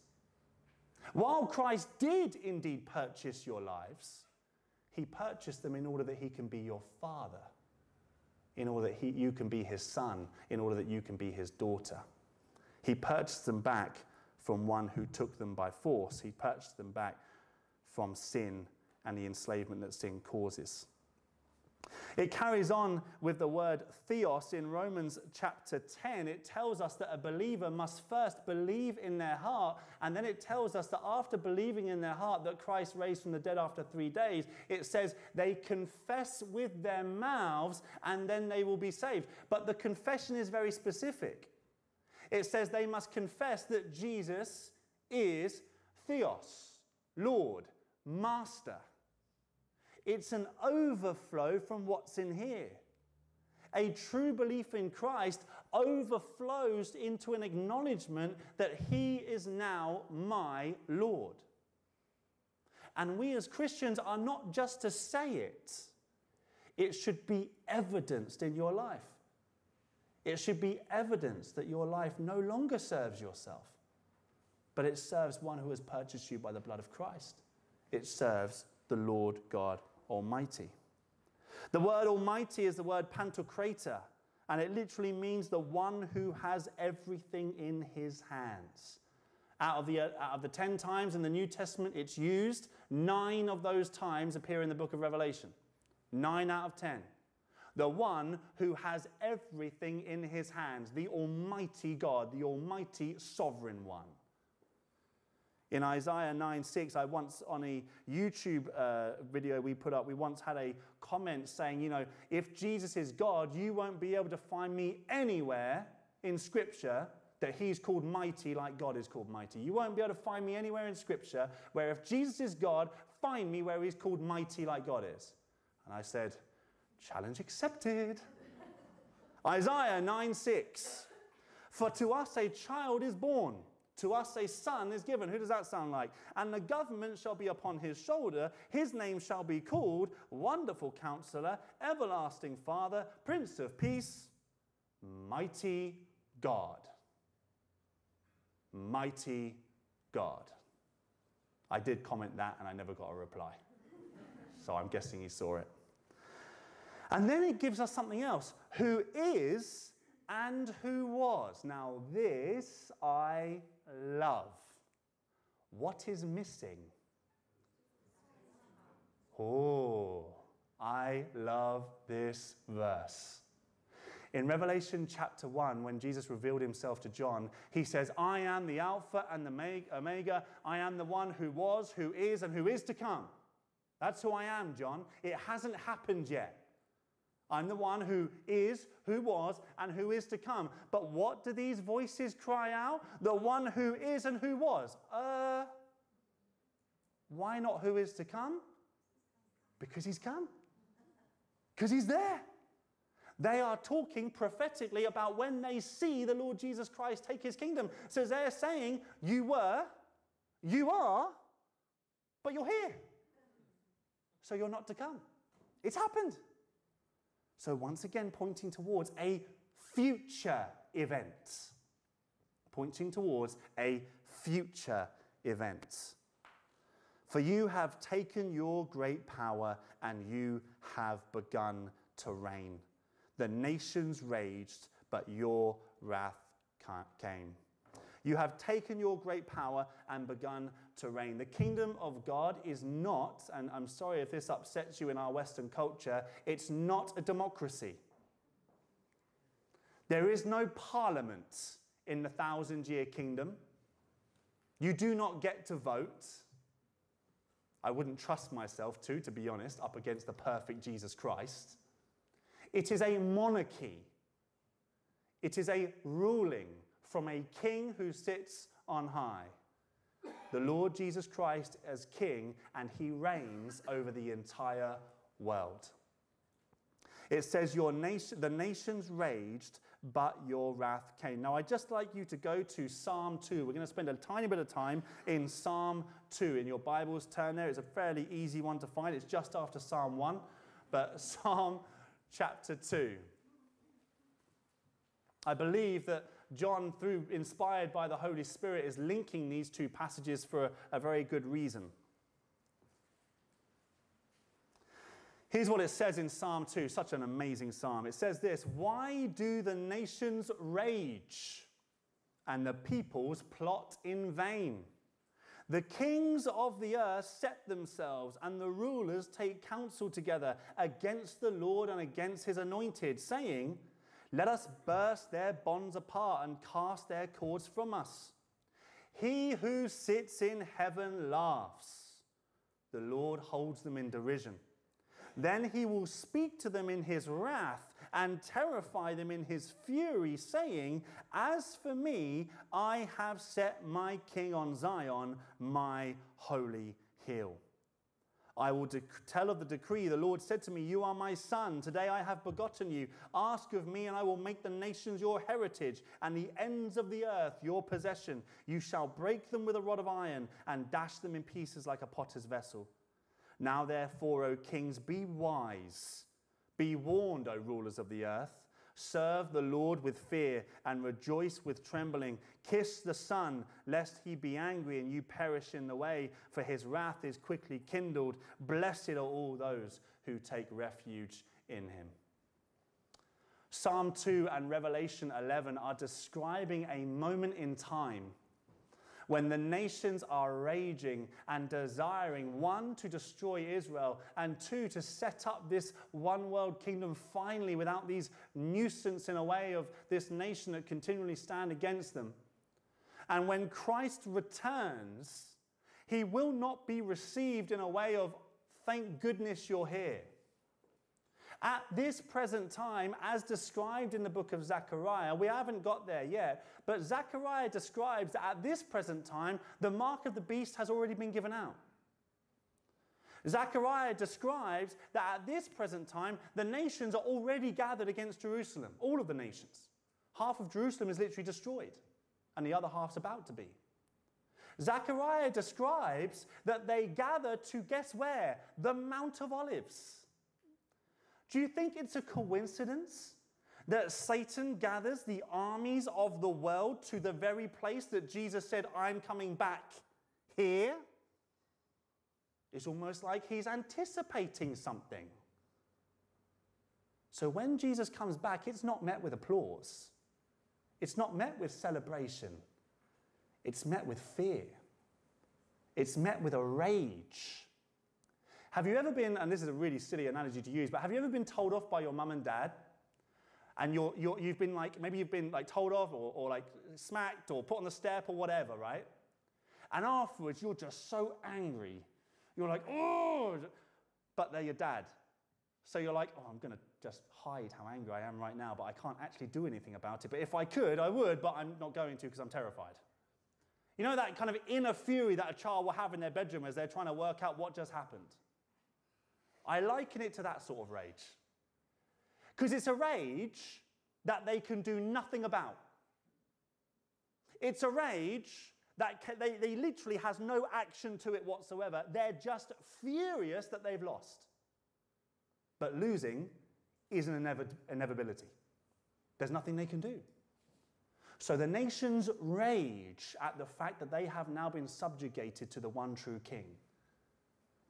While Christ did indeed purchase your lives, he purchased them in order that He can be your father, in order that he, you can be His son, in order that you can be His daughter. He purchased them back from one who took them by force. He purchased them back from sin and the enslavement that sin causes. It carries on with the word theos in Romans chapter 10. It tells us that a believer must first believe in their heart, and then it tells us that after believing in their heart that Christ raised from the dead after three days, it says they confess with their mouths and then they will be saved. But the confession is very specific. It says they must confess that Jesus is theos, Lord, Master. It's an overflow from what's in here. A true belief in Christ overflows into an acknowledgement that He is now my Lord. And we as Christians are not just to say it, it should be evidenced in your life. It should be evidence that your life no longer serves yourself, but it serves one who has purchased you by the blood of Christ. It serves the Lord God Almighty. The word Almighty is the word Pantocrator, and it literally means the one who has everything in his hands. Out of, the, out of the 10 times in the New Testament it's used, nine of those times appear in the book of Revelation. Nine out of 10. The one who has everything in his hands, the Almighty God, the Almighty Sovereign One. In Isaiah 9 6, I once, on a YouTube uh, video we put up, we once had a comment saying, you know, if Jesus is God, you won't be able to find me anywhere in Scripture that he's called mighty like God is called mighty. You won't be able to find me anywhere in Scripture where if Jesus is God, find me where he's called mighty like God is. And I said, challenge accepted. Isaiah 9 6. For to us a child is born. To us a son is given. Who does that sound like? And the government shall be upon his shoulder. His name shall be called Wonderful Counselor, Everlasting Father, Prince of Peace, Mighty God. mighty God. I did comment that and I never got a reply. so I'm guessing he saw it. And then it gives us something else who is and who was. Now, this I love. What is missing? Oh, I love this verse. In Revelation chapter 1, when Jesus revealed himself to John, he says, I am the Alpha and the Omega. I am the one who was, who is, and who is to come. That's who I am, John. It hasn't happened yet. I'm the one who is, who was, and who is to come. But what do these voices cry out? The one who is and who was. Uh, why not who is to come? Because he's come. Because he's there. They are talking prophetically about when they see the Lord Jesus Christ take his kingdom. So they're saying, You were, you are, but you're here. So you're not to come. It's happened. So once again, pointing towards a future event. Pointing towards a future event. For you have taken your great power and you have begun to reign. The nations raged, but your wrath came. You have taken your great power and begun to reign. The kingdom of God is not, and I'm sorry if this upsets you in our Western culture, it's not a democracy. There is no parliament in the thousand year kingdom. You do not get to vote. I wouldn't trust myself to, to be honest, up against the perfect Jesus Christ. It is a monarchy. It is a ruling from a king who sits on high. The Lord Jesus Christ as king, and he reigns over the entire world. It says, your nation, The nations raged, but your wrath came. Now, I'd just like you to go to Psalm 2. We're going to spend a tiny bit of time in Psalm 2. In your Bibles, turn there. It's a fairly easy one to find. It's just after Psalm 1. But Psalm chapter 2. I believe that John, through inspired by the Holy Spirit, is linking these two passages for a, a very good reason. Here's what it says in Psalm 2, such an amazing psalm. It says this Why do the nations rage and the peoples plot in vain? The kings of the earth set themselves, and the rulers take counsel together against the Lord and against his anointed, saying, Let us burst their bonds apart and cast their cords from us. He who sits in heaven laughs, the Lord holds them in derision. Then he will speak to them in his wrath and terrify them in his fury, saying, As for me, I have set my king on Zion, my holy hill. I will tell of the decree. The Lord said to me, You are my son. Today I have begotten you. Ask of me, and I will make the nations your heritage, and the ends of the earth your possession. You shall break them with a rod of iron, and dash them in pieces like a potter's vessel. Now, therefore, O kings, be wise be warned, O rulers of the earth. Serve the Lord with fear and rejoice with trembling. Kiss the Son, lest he be angry and you perish in the way, for his wrath is quickly kindled. Blessed are all those who take refuge in him. Psalm 2 and Revelation 11 are describing a moment in time when the nations are raging and desiring, one, to destroy Israel, and two, to set up this one world kingdom finally without these nuisance in a way of this nation that continually stand against them. And when Christ returns, he will not be received in a way of, thank goodness you're here. At this present time, as described in the book of Zechariah, we haven't got there yet, but Zechariah describes that at this present time, the mark of the beast has already been given out. Zechariah describes that at this present time, the nations are already gathered against Jerusalem, all of the nations. Half of Jerusalem is literally destroyed, and the other half's about to be. Zechariah describes that they gather to guess where? The Mount of Olives. Do you think it's a coincidence that Satan gathers the armies of the world to the very place that Jesus said, I'm coming back here. It's almost like he's anticipating something. So when Jesus comes back, it's not met with applause, it's not met with celebration, it's met with fear, it's met with a rage. Have you ever been, and this is a really silly analogy to use, but have you ever been told off by your mum and dad and you're, you're, you've been like, maybe you've been like told off or, or like smacked or put on the step or whatever, right? And afterwards, you're just so angry. You're like, oh, but they're your dad. So you're like, oh, I'm going to just hide how angry I am right now, but I can't actually do anything about it. But if I could, I would, but I'm not going to because I'm terrified. You know that kind of inner fury that a child will have in their bedroom as they're trying to work out what just happened? I liken it to that sort of rage. Because it's a rage that they can do nothing about. It's a rage that can, they, they literally has no action to it whatsoever. They're just furious that they've lost. But losing is an inev- inevitability. There's nothing they can do. So the nations rage at the fact that they have now been subjugated to the one true king.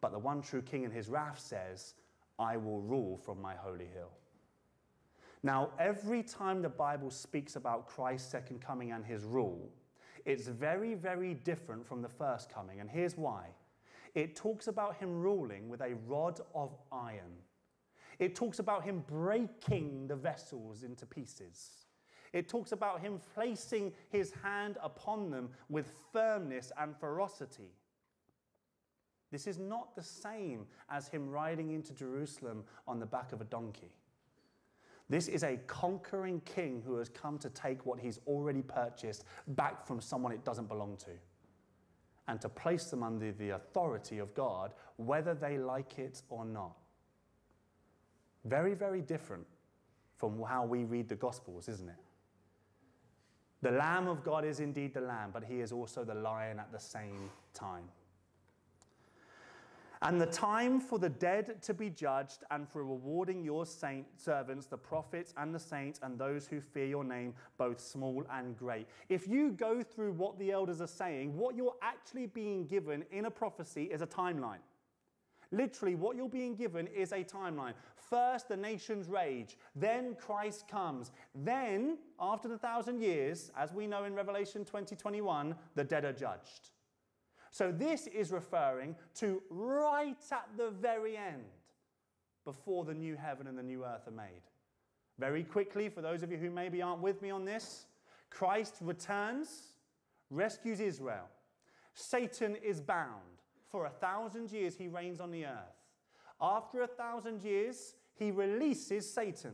But the one true king in his wrath says, I will rule from my holy hill. Now, every time the Bible speaks about Christ's second coming and his rule, it's very, very different from the first coming. And here's why it talks about him ruling with a rod of iron, it talks about him breaking the vessels into pieces. It talks about him placing his hand upon them with firmness and ferocity. This is not the same as him riding into Jerusalem on the back of a donkey. This is a conquering king who has come to take what he's already purchased back from someone it doesn't belong to and to place them under the authority of God, whether they like it or not. Very, very different from how we read the Gospels, isn't it? The Lamb of God is indeed the Lamb, but he is also the Lion at the same time and the time for the dead to be judged, and for rewarding your saint servants, the prophets and the saints, and those who fear your name, both small and great. If you go through what the elders are saying, what you're actually being given in a prophecy is a timeline. Literally, what you're being given is a timeline. First, the nations rage. Then, Christ comes. Then, after the thousand years, as we know in Revelation 2021, the dead are judged. So this is referring to right at the very end, before the new heaven and the new earth are made. Very quickly, for those of you who maybe aren't with me on this, Christ returns, rescues Israel. Satan is bound. For a thousand years, he reigns on the earth. After a thousand years, he releases Satan.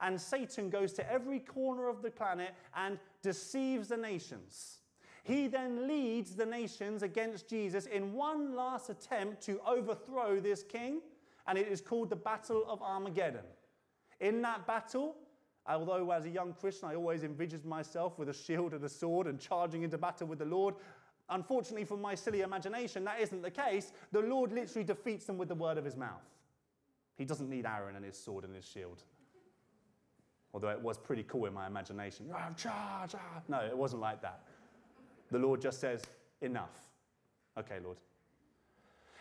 And Satan goes to every corner of the planet and deceives the nations. He then leads the nations against Jesus in one last attempt to overthrow this king, and it is called the Battle of Armageddon. In that battle, although as a young Christian I always envisioned myself with a shield and a sword and charging into battle with the Lord, unfortunately for my silly imagination, that isn't the case. The Lord literally defeats them with the word of his mouth. He doesn't need Aaron and his sword and his shield. Although it was pretty cool in my imagination. Charge! Ah. No, it wasn't like that. The Lord just says, Enough. Okay, Lord.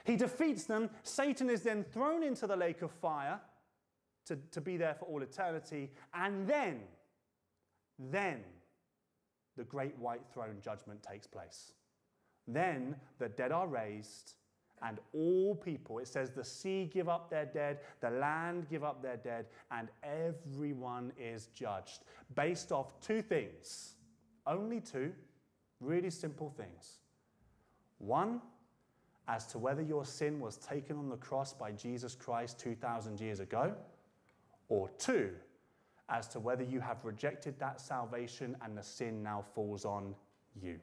He defeats them. Satan is then thrown into the lake of fire to, to be there for all eternity. And then, then, the great white throne judgment takes place. Then the dead are raised, and all people, it says, the sea give up their dead, the land give up their dead, and everyone is judged based off two things. Only two Really simple things. One, as to whether your sin was taken on the cross by Jesus Christ 2,000 years ago, or two, as to whether you have rejected that salvation and the sin now falls on you.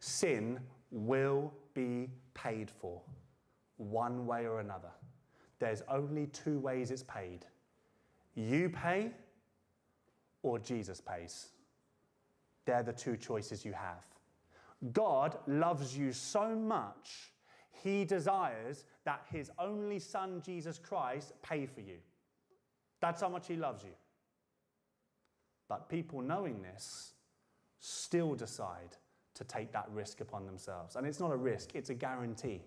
Sin will be paid for, one way or another. There's only two ways it's paid you pay, or Jesus pays. They're the two choices you have. God loves you so much, he desires that his only son, Jesus Christ, pay for you. That's how much he loves you. But people knowing this still decide to take that risk upon themselves. And it's not a risk, it's a guarantee.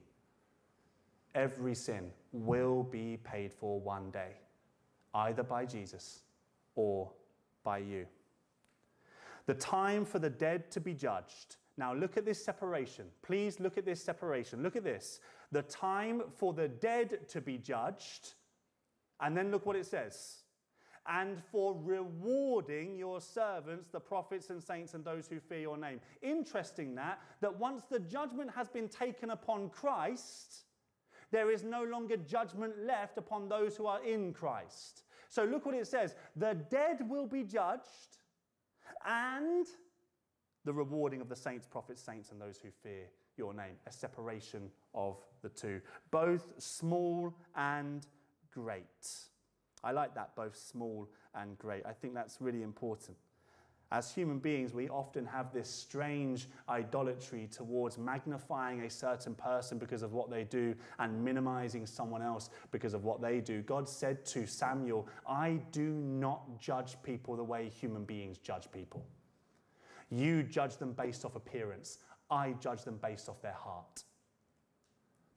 Every sin will be paid for one day, either by Jesus or by you. The time for the dead to be judged. Now, look at this separation. Please look at this separation. Look at this. The time for the dead to be judged. And then look what it says and for rewarding your servants, the prophets and saints and those who fear your name. Interesting that, that once the judgment has been taken upon Christ, there is no longer judgment left upon those who are in Christ. So look what it says the dead will be judged, and the rewarding of the saints, prophets, saints, and those who fear your name. A separation of the two, both small and great. I like that, both small and great. I think that's really important. As human beings, we often have this strange idolatry towards magnifying a certain person because of what they do and minimizing someone else because of what they do. God said to Samuel, I do not judge people the way human beings judge people. You judge them based off appearance, I judge them based off their heart.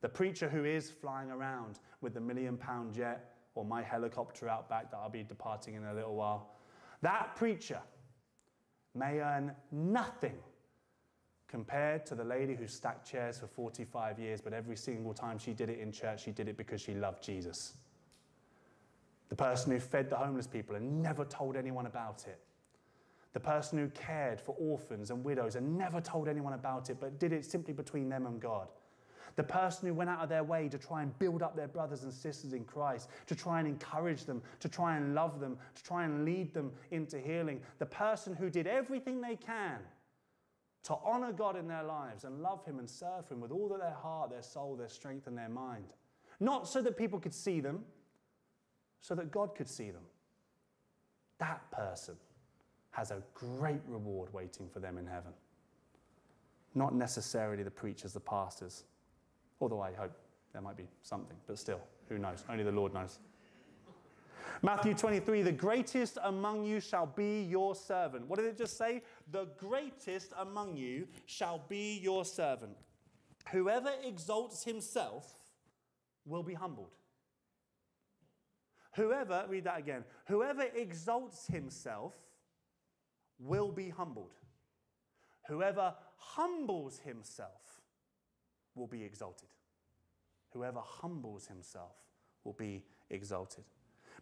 The preacher who is flying around with the million pound jet or my helicopter out back that I'll be departing in a little while. That preacher may earn nothing compared to the lady who stacked chairs for 45 years, but every single time she did it in church, she did it because she loved Jesus. The person who fed the homeless people and never told anyone about it. The person who cared for orphans and widows and never told anyone about it, but did it simply between them and God. The person who went out of their way to try and build up their brothers and sisters in Christ, to try and encourage them, to try and love them, to try and lead them into healing. The person who did everything they can to honor God in their lives and love Him and serve Him with all of their heart, their soul, their strength, and their mind. Not so that people could see them, so that God could see them. That person has a great reward waiting for them in heaven. Not necessarily the preachers, the pastors, Although I hope there might be something, but still, who knows? Only the Lord knows. Matthew 23, the greatest among you shall be your servant. What did it just say? The greatest among you shall be your servant. Whoever exalts himself will be humbled. Whoever, read that again, whoever exalts himself will be humbled. Whoever humbles himself will be exalted. Whoever humbles himself will be exalted.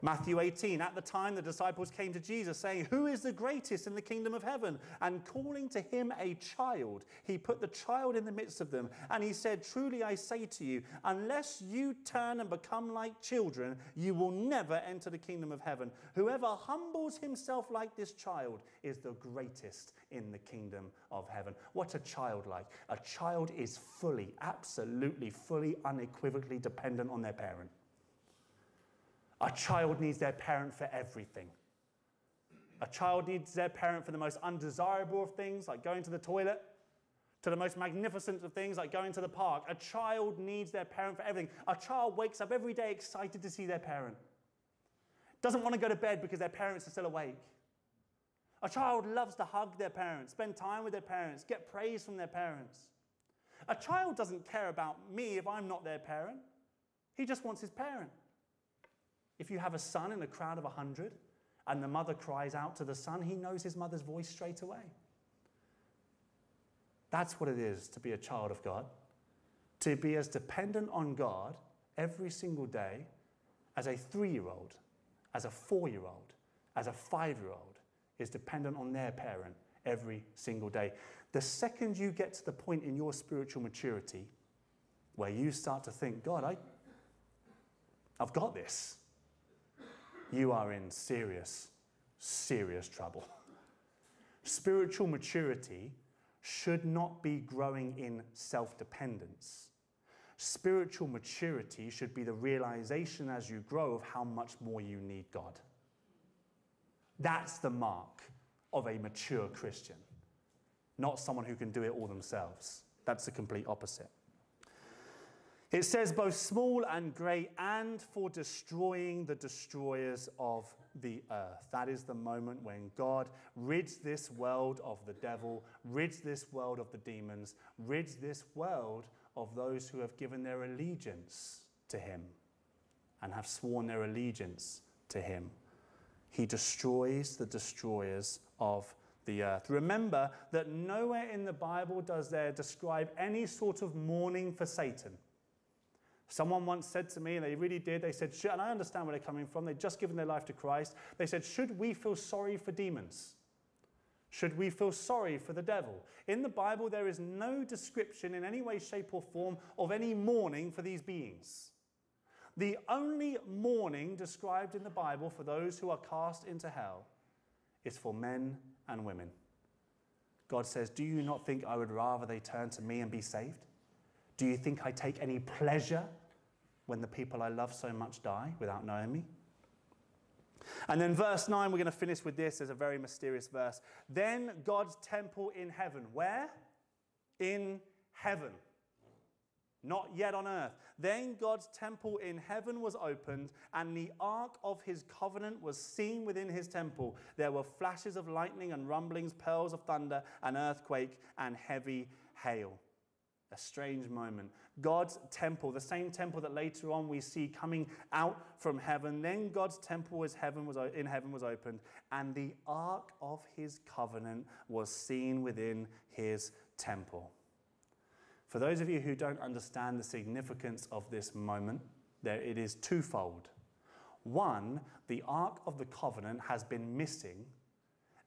Matthew 18, at the time the disciples came to Jesus saying, Who is the greatest in the kingdom of heaven? And calling to him a child, he put the child in the midst of them. And he said, Truly I say to you, unless you turn and become like children, you will never enter the kingdom of heaven. Whoever humbles himself like this child is the greatest in the kingdom of heaven. What's a child like? A child is fully, absolutely, fully, unequivocally dependent on their parent. A child needs their parent for everything. A child needs their parent for the most undesirable of things, like going to the toilet, to the most magnificent of things, like going to the park. A child needs their parent for everything. A child wakes up every day excited to see their parent, doesn't want to go to bed because their parents are still awake. A child loves to hug their parents, spend time with their parents, get praise from their parents. A child doesn't care about me if I'm not their parent, he just wants his parent. If you have a son in a crowd of a hundred and the mother cries out to the son, he knows his mother's voice straight away. That's what it is to be a child of God. To be as dependent on God every single day as a three year old, as a four year old, as a five year old is dependent on their parent every single day. The second you get to the point in your spiritual maturity where you start to think, God, I, I've got this you are in serious, serious trouble. Spiritual maturity should not be growing in self dependence. Spiritual maturity should be the realization as you grow of how much more you need God. That's the mark of a mature Christian, not someone who can do it all themselves. That's the complete opposite. It says both small and great, and for destroying the destroyers of the earth. That is the moment when God rids this world of the devil, rids this world of the demons, rids this world of those who have given their allegiance to him and have sworn their allegiance to him. He destroys the destroyers of the earth. Remember that nowhere in the Bible does there describe any sort of mourning for Satan. Someone once said to me, and they really did, they said, and I understand where they're coming from, they'd just given their life to Christ. They said, Should we feel sorry for demons? Should we feel sorry for the devil? In the Bible, there is no description in any way, shape, or form of any mourning for these beings. The only mourning described in the Bible for those who are cast into hell is for men and women. God says, Do you not think I would rather they turn to me and be saved? Do you think I take any pleasure when the people I love so much die without knowing me? And then, verse 9, we're going to finish with this as a very mysterious verse. Then God's temple in heaven. Where? In heaven. Not yet on earth. Then God's temple in heaven was opened, and the ark of his covenant was seen within his temple. There were flashes of lightning and rumblings, pearls of thunder, an earthquake, and heavy hail a strange moment. God's temple, the same temple that later on we see coming out from heaven, then God's temple was heaven was, in heaven was opened, and the ark of his covenant was seen within his temple. For those of you who don't understand the significance of this moment, there it is twofold. One, the ark of the covenant has been missing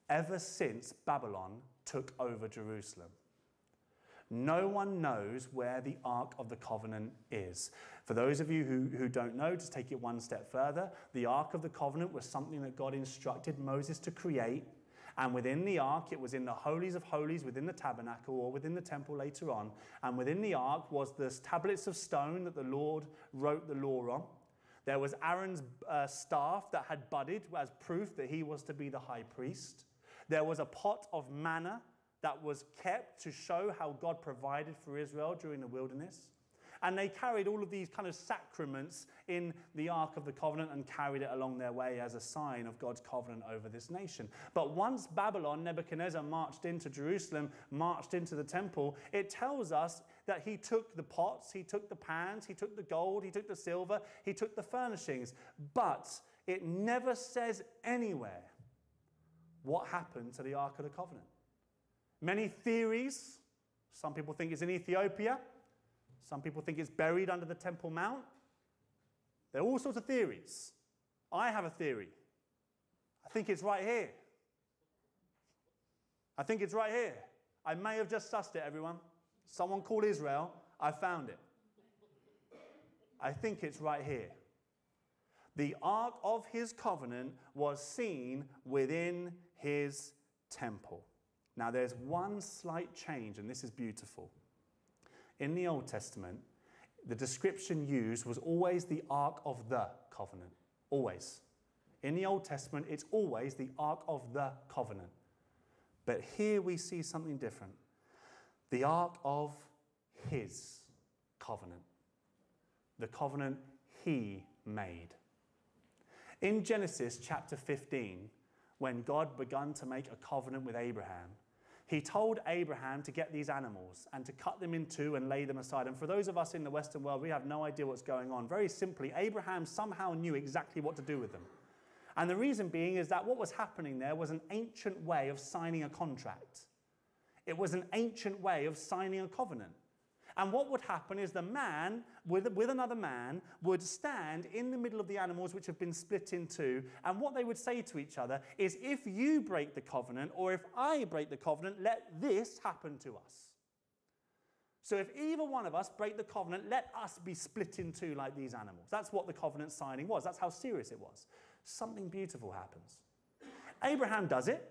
ever since Babylon took over Jerusalem. No one knows where the Ark of the Covenant is. For those of you who, who don't know, just take it one step further. The Ark of the Covenant was something that God instructed Moses to create. And within the ark, it was in the holies of holies within the tabernacle or within the temple later on. And within the ark was the tablets of stone that the Lord wrote the law on. There was Aaron's uh, staff that had budded as proof that he was to be the high priest. There was a pot of manna that was kept to show how God provided for Israel during the wilderness. And they carried all of these kind of sacraments in the Ark of the Covenant and carried it along their way as a sign of God's covenant over this nation. But once Babylon, Nebuchadnezzar, marched into Jerusalem, marched into the temple, it tells us that he took the pots, he took the pans, he took the gold, he took the silver, he took the furnishings. But it never says anywhere what happened to the Ark of the Covenant. Many theories. Some people think it's in Ethiopia. Some people think it's buried under the Temple Mount. There are all sorts of theories. I have a theory. I think it's right here. I think it's right here. I may have just sussed it, everyone. Someone called Israel. I found it. I think it's right here. The ark of his covenant was seen within his temple. Now, there's one slight change, and this is beautiful. In the Old Testament, the description used was always the Ark of the Covenant. Always. In the Old Testament, it's always the Ark of the Covenant. But here we see something different the Ark of His covenant, the covenant He made. In Genesis chapter 15, when God began to make a covenant with Abraham, he told Abraham to get these animals and to cut them in two and lay them aside. And for those of us in the Western world, we have no idea what's going on. Very simply, Abraham somehow knew exactly what to do with them. And the reason being is that what was happening there was an ancient way of signing a contract. It was an ancient way of signing a covenant. And what would happen is the man with, with another man would stand in the middle of the animals which have been split in two. And what they would say to each other is, if you break the covenant or if I break the covenant, let this happen to us. So if either one of us break the covenant, let us be split in two like these animals. That's what the covenant signing was. That's how serious it was. Something beautiful happens. Abraham does it,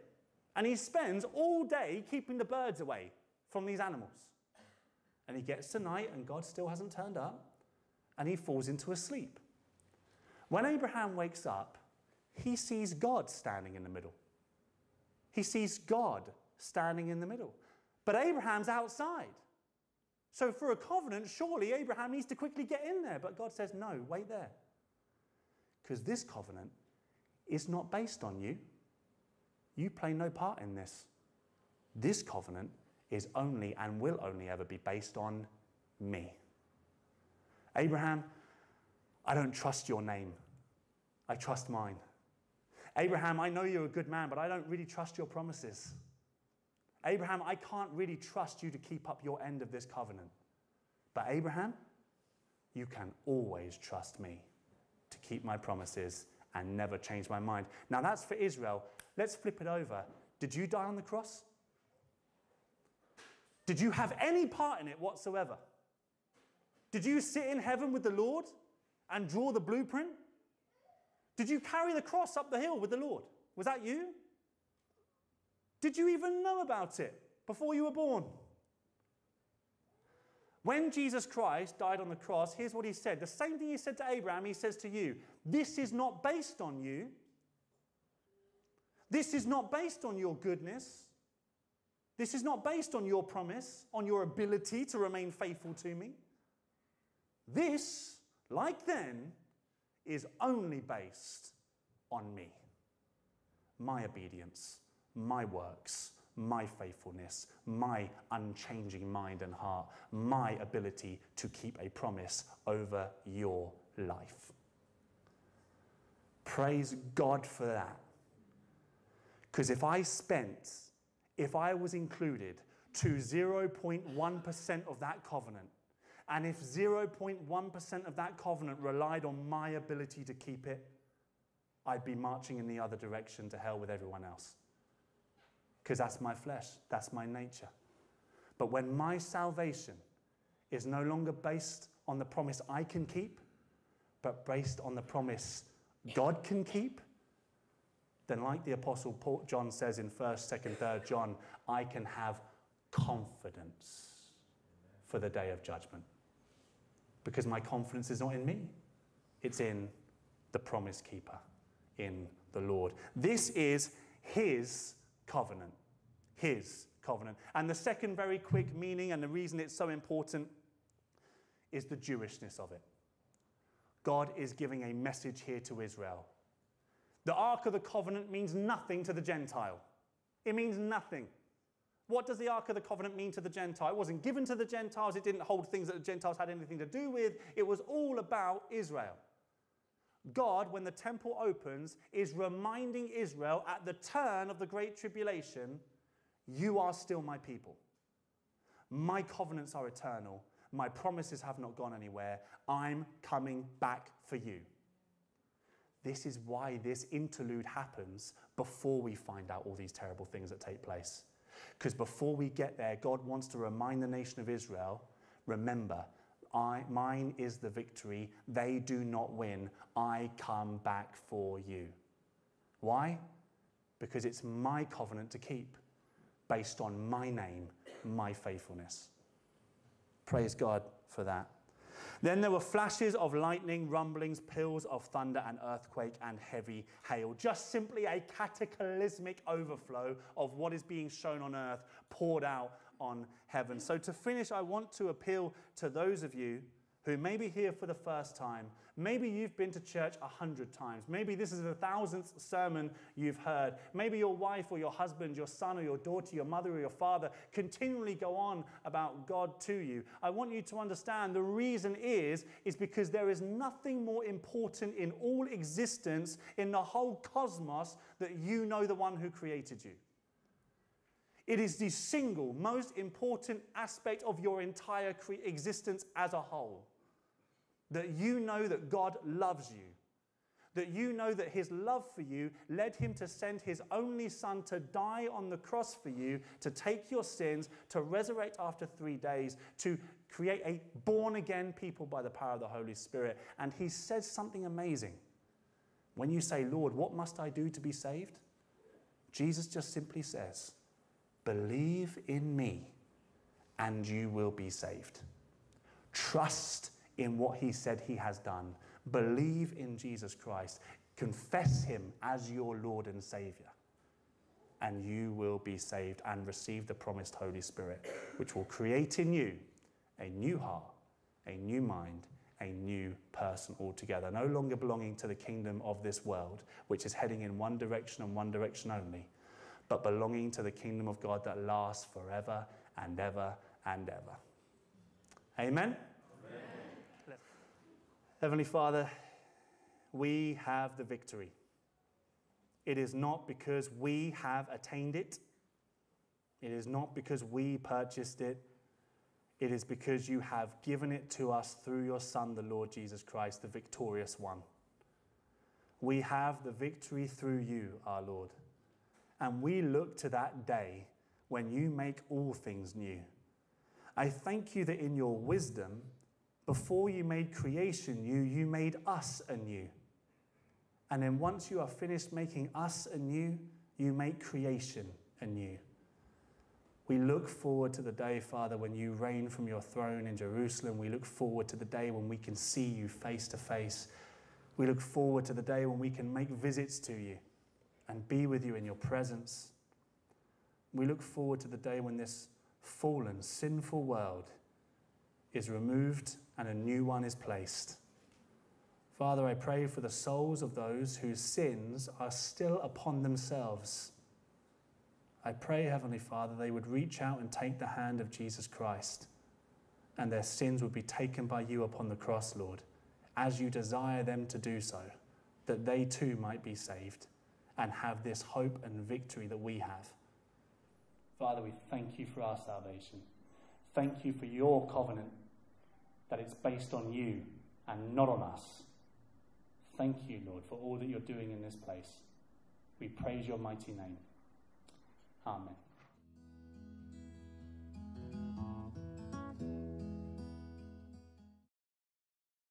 and he spends all day keeping the birds away from these animals. And he gets to night and God still hasn't turned up and he falls into a sleep. When Abraham wakes up, he sees God standing in the middle. He sees God standing in the middle. But Abraham's outside. So, for a covenant, surely Abraham needs to quickly get in there. But God says, no, wait there. Because this covenant is not based on you. You play no part in this. This covenant is only and will only ever be based on me. Abraham, I don't trust your name, I trust mine. Abraham, I know you're a good man, but I don't really trust your promises. Abraham, I can't really trust you to keep up your end of this covenant. But Abraham, you can always trust me to keep my promises and never change my mind. Now that's for Israel. Let's flip it over. Did you die on the cross? Did you have any part in it whatsoever? Did you sit in heaven with the Lord and draw the blueprint? Did you carry the cross up the hill with the Lord? Was that you? Did you even know about it before you were born? When Jesus Christ died on the cross, here's what he said. The same thing he said to Abraham, he says to you This is not based on you. This is not based on your goodness. This is not based on your promise, on your ability to remain faithful to me. This, like then, is only based on me, my obedience, my works, my faithfulness, my unchanging mind and heart, my ability to keep a promise over your life. Praise God for that. Because if I spent, if I was included to 0.1% of that covenant, and if 0.1% of that covenant relied on my ability to keep it, I'd be marching in the other direction to hell with everyone else. Because that's my flesh, that's my nature. But when my salvation is no longer based on the promise I can keep, but based on the promise God can keep, then, like the Apostle Paul, John says in 1st, 2nd, 3rd John, I can have confidence for the day of judgment because my confidence is not in me, it's in the promise keeper, in the Lord. This is his covenant. His covenant. And the second very quick meaning, and the reason it's so important, is the Jewishness of it. God is giving a message here to Israel. The Ark of the Covenant means nothing to the Gentile. It means nothing. What does the Ark of the Covenant mean to the Gentile? It wasn't given to the Gentiles, it didn't hold things that the Gentiles had anything to do with. It was all about Israel. God, when the temple opens, is reminding Israel at the turn of the Great Tribulation, you are still my people. My covenants are eternal. My promises have not gone anywhere. I'm coming back for you. This is why this interlude happens before we find out all these terrible things that take place. Because before we get there, God wants to remind the nation of Israel remember, I, mine is the victory. They do not win. I come back for you. Why? Because it's my covenant to keep based on my name, my faithfulness. Praise God for that. Then there were flashes of lightning, rumblings, peals of thunder, and earthquake and heavy hail. Just simply a cataclysmic overflow of what is being shown on earth poured out on heaven. So, to finish, I want to appeal to those of you who may be here for the first time. Maybe you've been to church a hundred times. Maybe this is the thousandth sermon you've heard. Maybe your wife or your husband, your son or your daughter, your mother or your father continually go on about God to you. I want you to understand the reason is, is because there is nothing more important in all existence, in the whole cosmos, that you know the one who created you. It is the single most important aspect of your entire existence as a whole that you know that God loves you, that you know that his love for you led him to send his only son to die on the cross for you, to take your sins, to resurrect after three days, to create a born again people by the power of the Holy Spirit. And he says something amazing. When you say, Lord, what must I do to be saved? Jesus just simply says, Believe in me and you will be saved. Trust in what he said he has done. Believe in Jesus Christ. Confess him as your Lord and Savior. And you will be saved and receive the promised Holy Spirit, which will create in you a new heart, a new mind, a new person altogether, no longer belonging to the kingdom of this world, which is heading in one direction and one direction only, but belonging to the kingdom of God that lasts forever and ever and ever. Amen? Heavenly Father, we have the victory. It is not because we have attained it. It is not because we purchased it. It is because you have given it to us through your Son, the Lord Jesus Christ, the victorious one. We have the victory through you, our Lord. And we look to that day when you make all things new. I thank you that in your wisdom, before you made creation new, you made us anew. And then once you are finished making us anew, you make creation anew. We look forward to the day, Father, when you reign from your throne in Jerusalem. We look forward to the day when we can see you face to face. We look forward to the day when we can make visits to you and be with you in your presence. We look forward to the day when this fallen, sinful world is removed and a new one is placed. Father, I pray for the souls of those whose sins are still upon themselves I pray, Heavenly Father, they would reach out and take the hand of Jesus Christ, and their sins would be taken by you upon the cross, Lord, as you desire them to do so, that they too might be saved and have this hope and victory that we have. Father, we thank you for our salvation. Thank you for your covenant, that it's based on you and not on us. Thank you, Lord, for all that you're doing in this place. We praise your mighty name. Amen.